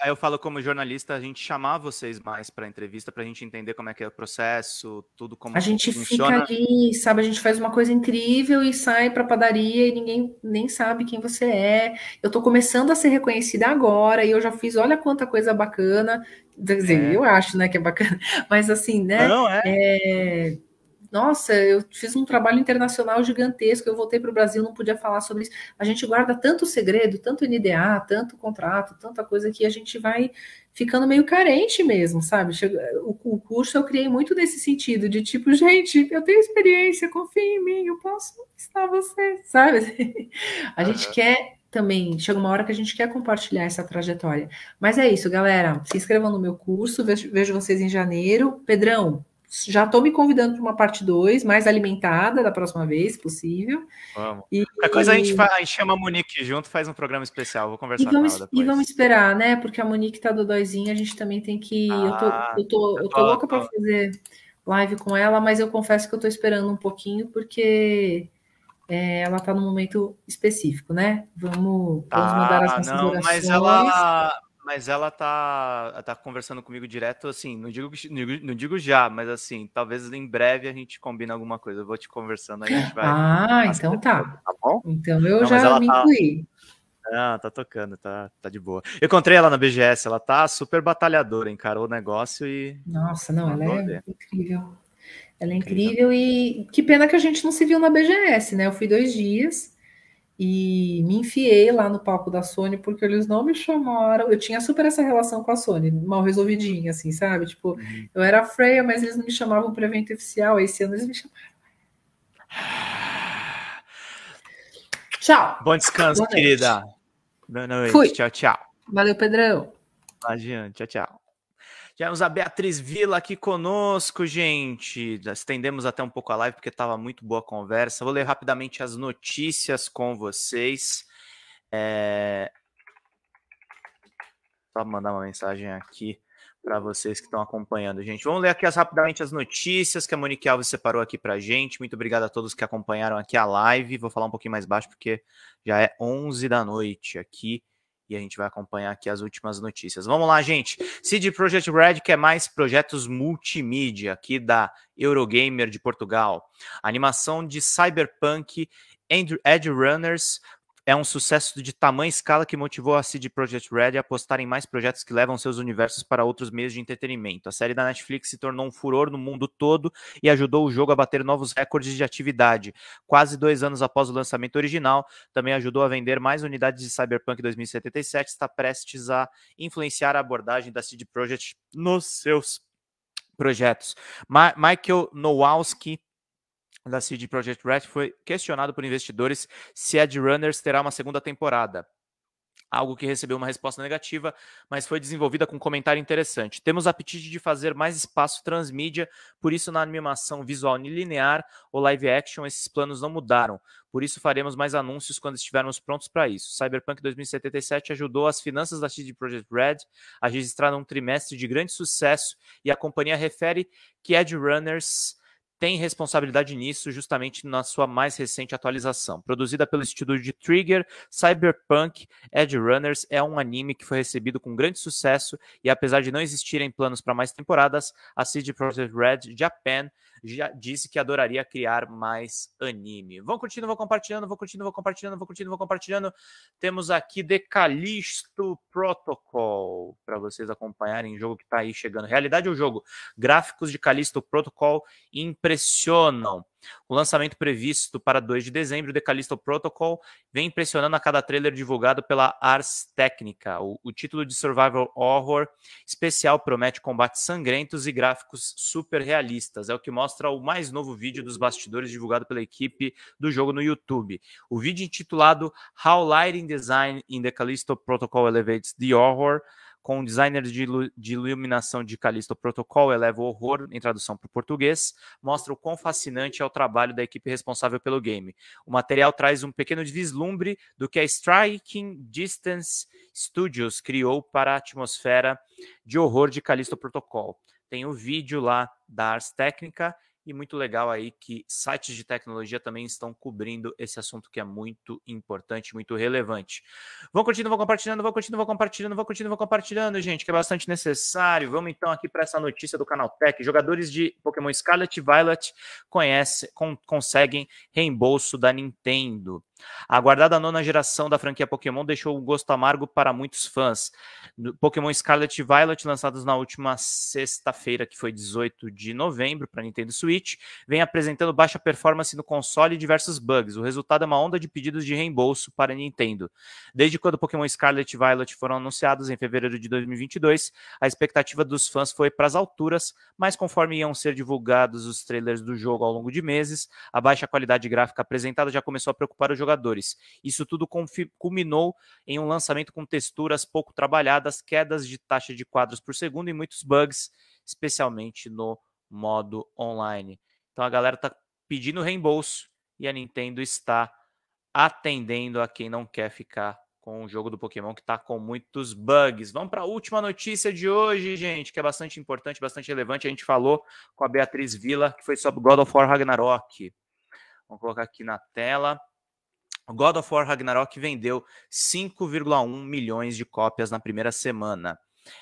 Aí eu falo como jornalista, a gente chamar vocês mais para entrevista, para a gente entender como é que é o processo, tudo como A gente funciona. fica ali, sabe? A gente faz uma coisa incrível e sai para padaria e ninguém nem sabe quem você é. Eu estou começando a ser reconhecida agora e eu já fiz, olha quanta coisa bacana. Quer dizer, é. eu acho, né, que é bacana. Mas assim, né? Não, é. é nossa, eu fiz um trabalho internacional gigantesco, eu voltei para o Brasil, não podia falar sobre isso. A gente guarda tanto segredo, tanto NDA, tanto contrato, tanta coisa que a gente vai ficando meio carente mesmo, sabe? O, curso eu criei muito nesse sentido, de tipo, gente, eu tenho experiência, confia em mim, eu posso ensinar você, sabe? A gente uhum. quer também, chega uma hora que a gente quer compartilhar essa trajetória. Mas é isso, galera. Se inscrevam no meu curso, vejo, vejo vocês em janeiro. Pedrão, já estou me convidando para uma parte 2, mais alimentada da próxima vez, se possível. Vamos. E, Qualquer coisa a gente, faz, a gente chama a Monique junto, faz um programa especial. Vou conversar vamos, com ela depois. E vamos esperar, né? Porque a Monique tá dodóizinha, a gente também tem que. Ah, eu tô, eu tô, eu tô louca para fazer live com ela, mas eu confesso que eu estou esperando um pouquinho, porque é, ela está num momento específico, né? Vamos, vamos ah, mandar as nossas não, orações. Mas ela, mas ela tá, tá conversando comigo direto, assim, não digo, não digo já, mas assim, talvez em breve a gente combine alguma coisa. Eu vou te conversando aí, a gente vai. Ah, então tá. Tá bom? Então eu não, já me tá... incluí. Ah, tá tocando, tá, tá de boa. Eu encontrei ela na BGS, ela tá super batalhadora, encarou o negócio e. Nossa, não, ela é ver. incrível. Ela é incrível e que pena que a gente não se viu na BGS, né? Eu fui dois dias e me enfiei lá no palco da Sony porque eles não me chamaram. Eu tinha super essa relação com a Sony, mal resolvidinha, assim, sabe? Tipo, uhum. eu era freia, mas eles não me chamavam para evento oficial. Esse ano eles me chamaram. Tchau. Bom descanso, Boa querida. Boa noite. Fui. Tchau, tchau. Valeu, Pedrão. Adiante. Tchau, tchau. Tivemos a Beatriz Vila aqui conosco, gente. Estendemos até um pouco a live porque estava muito boa a conversa. Vou ler rapidamente as notícias com vocês. É... Só mandar uma mensagem aqui para vocês que estão acompanhando, gente. Vamos ler aqui as, rapidamente as notícias que a Monique Alves separou aqui para gente. Muito obrigado a todos que acompanharam aqui a live. Vou falar um pouquinho mais baixo porque já é 11 da noite aqui e a gente vai acompanhar aqui as últimas notícias. Vamos lá, gente. CD Projekt Red quer mais projetos multimídia aqui da Eurogamer de Portugal. animação de Cyberpunk Edge Runners é um sucesso de tamanha escala que motivou a CD Projekt Red a apostar em mais projetos que levam seus universos para outros meios de entretenimento. A série da Netflix se tornou um furor no mundo todo e ajudou o jogo a bater novos recordes de atividade. Quase dois anos após o lançamento original, também ajudou a vender mais unidades de Cyberpunk 2077. Está prestes a influenciar a abordagem da CD Projekt nos seus projetos. Ma Michael Nowalski da CD Projekt Red foi questionado por investidores se Edge Runners terá uma segunda temporada. Algo que recebeu uma resposta negativa, mas foi desenvolvida com um comentário interessante. Temos apetite de fazer mais espaço transmídia, por isso na animação visual linear ou live action esses planos não mudaram. Por isso faremos mais anúncios quando estivermos prontos para isso. Cyberpunk 2077 ajudou as finanças da CD Projekt Red a registrar um trimestre de grande sucesso e a companhia refere que Edge Runners tem responsabilidade nisso justamente na sua mais recente atualização. Produzida pelo estúdio de Trigger, Cyberpunk Edge Runners é um anime que foi recebido com grande sucesso e apesar de não existirem planos para mais temporadas, a CD Projekt Red Japan já disse que adoraria criar mais anime. Vão curtindo, vão compartilhando, vão curtindo, vão compartilhando, vão curtindo, vão compartilhando. Temos aqui The Callisto Protocol para vocês acompanharem o jogo que está aí chegando. Realidade ou jogo? Gráficos de Callisto Protocol impressionam. O lançamento previsto para 2 de dezembro, The Callisto Protocol, vem impressionando a cada trailer divulgado pela Ars Technica. O, o título de Survival Horror especial promete combates sangrentos e gráficos super realistas. É o que mostra o mais novo vídeo dos bastidores divulgado pela equipe do jogo no YouTube. O vídeo intitulado How Lighting Design in the Callisto Protocol Elevates the Horror com o designer de, de iluminação de Callisto Protocol eleva o horror, em tradução para o português, mostra o quão fascinante é o trabalho da equipe responsável pelo game. O material traz um pequeno vislumbre do que a Striking Distance Studios criou para a atmosfera de horror de Callisto Protocol. Tem o vídeo lá da Ars Técnica e muito legal aí que sites de tecnologia também estão cobrindo esse assunto que é muito importante, muito relevante. Vão curtindo, vão compartilhando, vão curtindo, vão compartilhando, vão curtindo, vão compartilhando, gente, que é bastante necessário. Vamos então aqui para essa notícia do canal Tech. Jogadores de Pokémon Scarlet e Violet conhece, con conseguem reembolso da Nintendo. A aguardada nona geração da franquia Pokémon deixou um gosto amargo para muitos fãs. Pokémon Scarlet e Violet, lançados na última sexta-feira, que foi 18 de novembro, para Nintendo Switch, vem apresentando baixa performance no console e diversos bugs. O resultado é uma onda de pedidos de reembolso para a Nintendo. Desde quando Pokémon Scarlet e Violet foram anunciados em fevereiro de 2022, a expectativa dos fãs foi para as alturas, mas conforme iam ser divulgados os trailers do jogo ao longo de meses, a baixa qualidade gráfica apresentada já começou a preocupar o jogadores. Isso tudo culminou em um lançamento com texturas pouco trabalhadas, quedas de taxa de quadros por segundo e muitos bugs, especialmente no modo online. Então a galera está pedindo reembolso e a Nintendo está atendendo a quem não quer ficar com o jogo do Pokémon que está com muitos bugs. Vamos para a última notícia de hoje, gente, que é bastante importante, bastante relevante. A gente falou com a Beatriz Villa, que foi sobre God of War Ragnarok. Vamos colocar aqui na tela. God of War Ragnarok vendeu 5,1 milhões de cópias na primeira semana.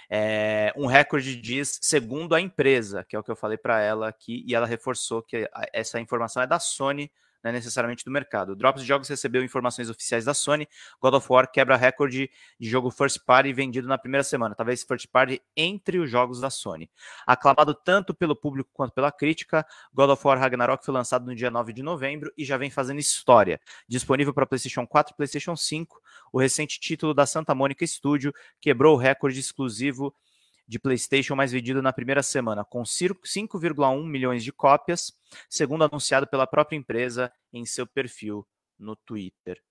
É, um recorde diz, segundo a empresa, que é o que eu falei para ela aqui, e ela reforçou que essa informação é da Sony, não é necessariamente do mercado. O Drops Jogos recebeu informações oficiais da Sony. God of War quebra recorde de jogo first party vendido na primeira semana, talvez first party entre os jogos da Sony. Aclamado tanto pelo público quanto pela crítica, God of War Ragnarok foi lançado no dia 9 de novembro e já vem fazendo história. Disponível para PlayStation 4 e PlayStation 5, o recente título da Santa Mônica Studio quebrou o recorde exclusivo de PlayStation mais vendido na primeira semana, com 5,1 milhões de cópias, segundo anunciado pela própria empresa em seu perfil no Twitter.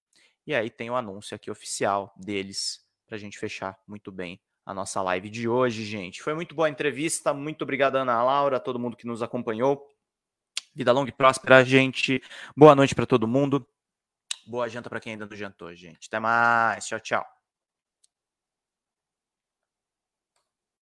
E aí tem o anúncio aqui oficial deles para a gente fechar muito bem a nossa live de hoje, gente. Foi muito boa a entrevista, muito obrigado, Ana Laura, a todo mundo que nos acompanhou. Vida longa e próspera, gente. Boa noite para todo mundo. Boa janta para quem ainda não jantou, gente. Até mais. Tchau, tchau.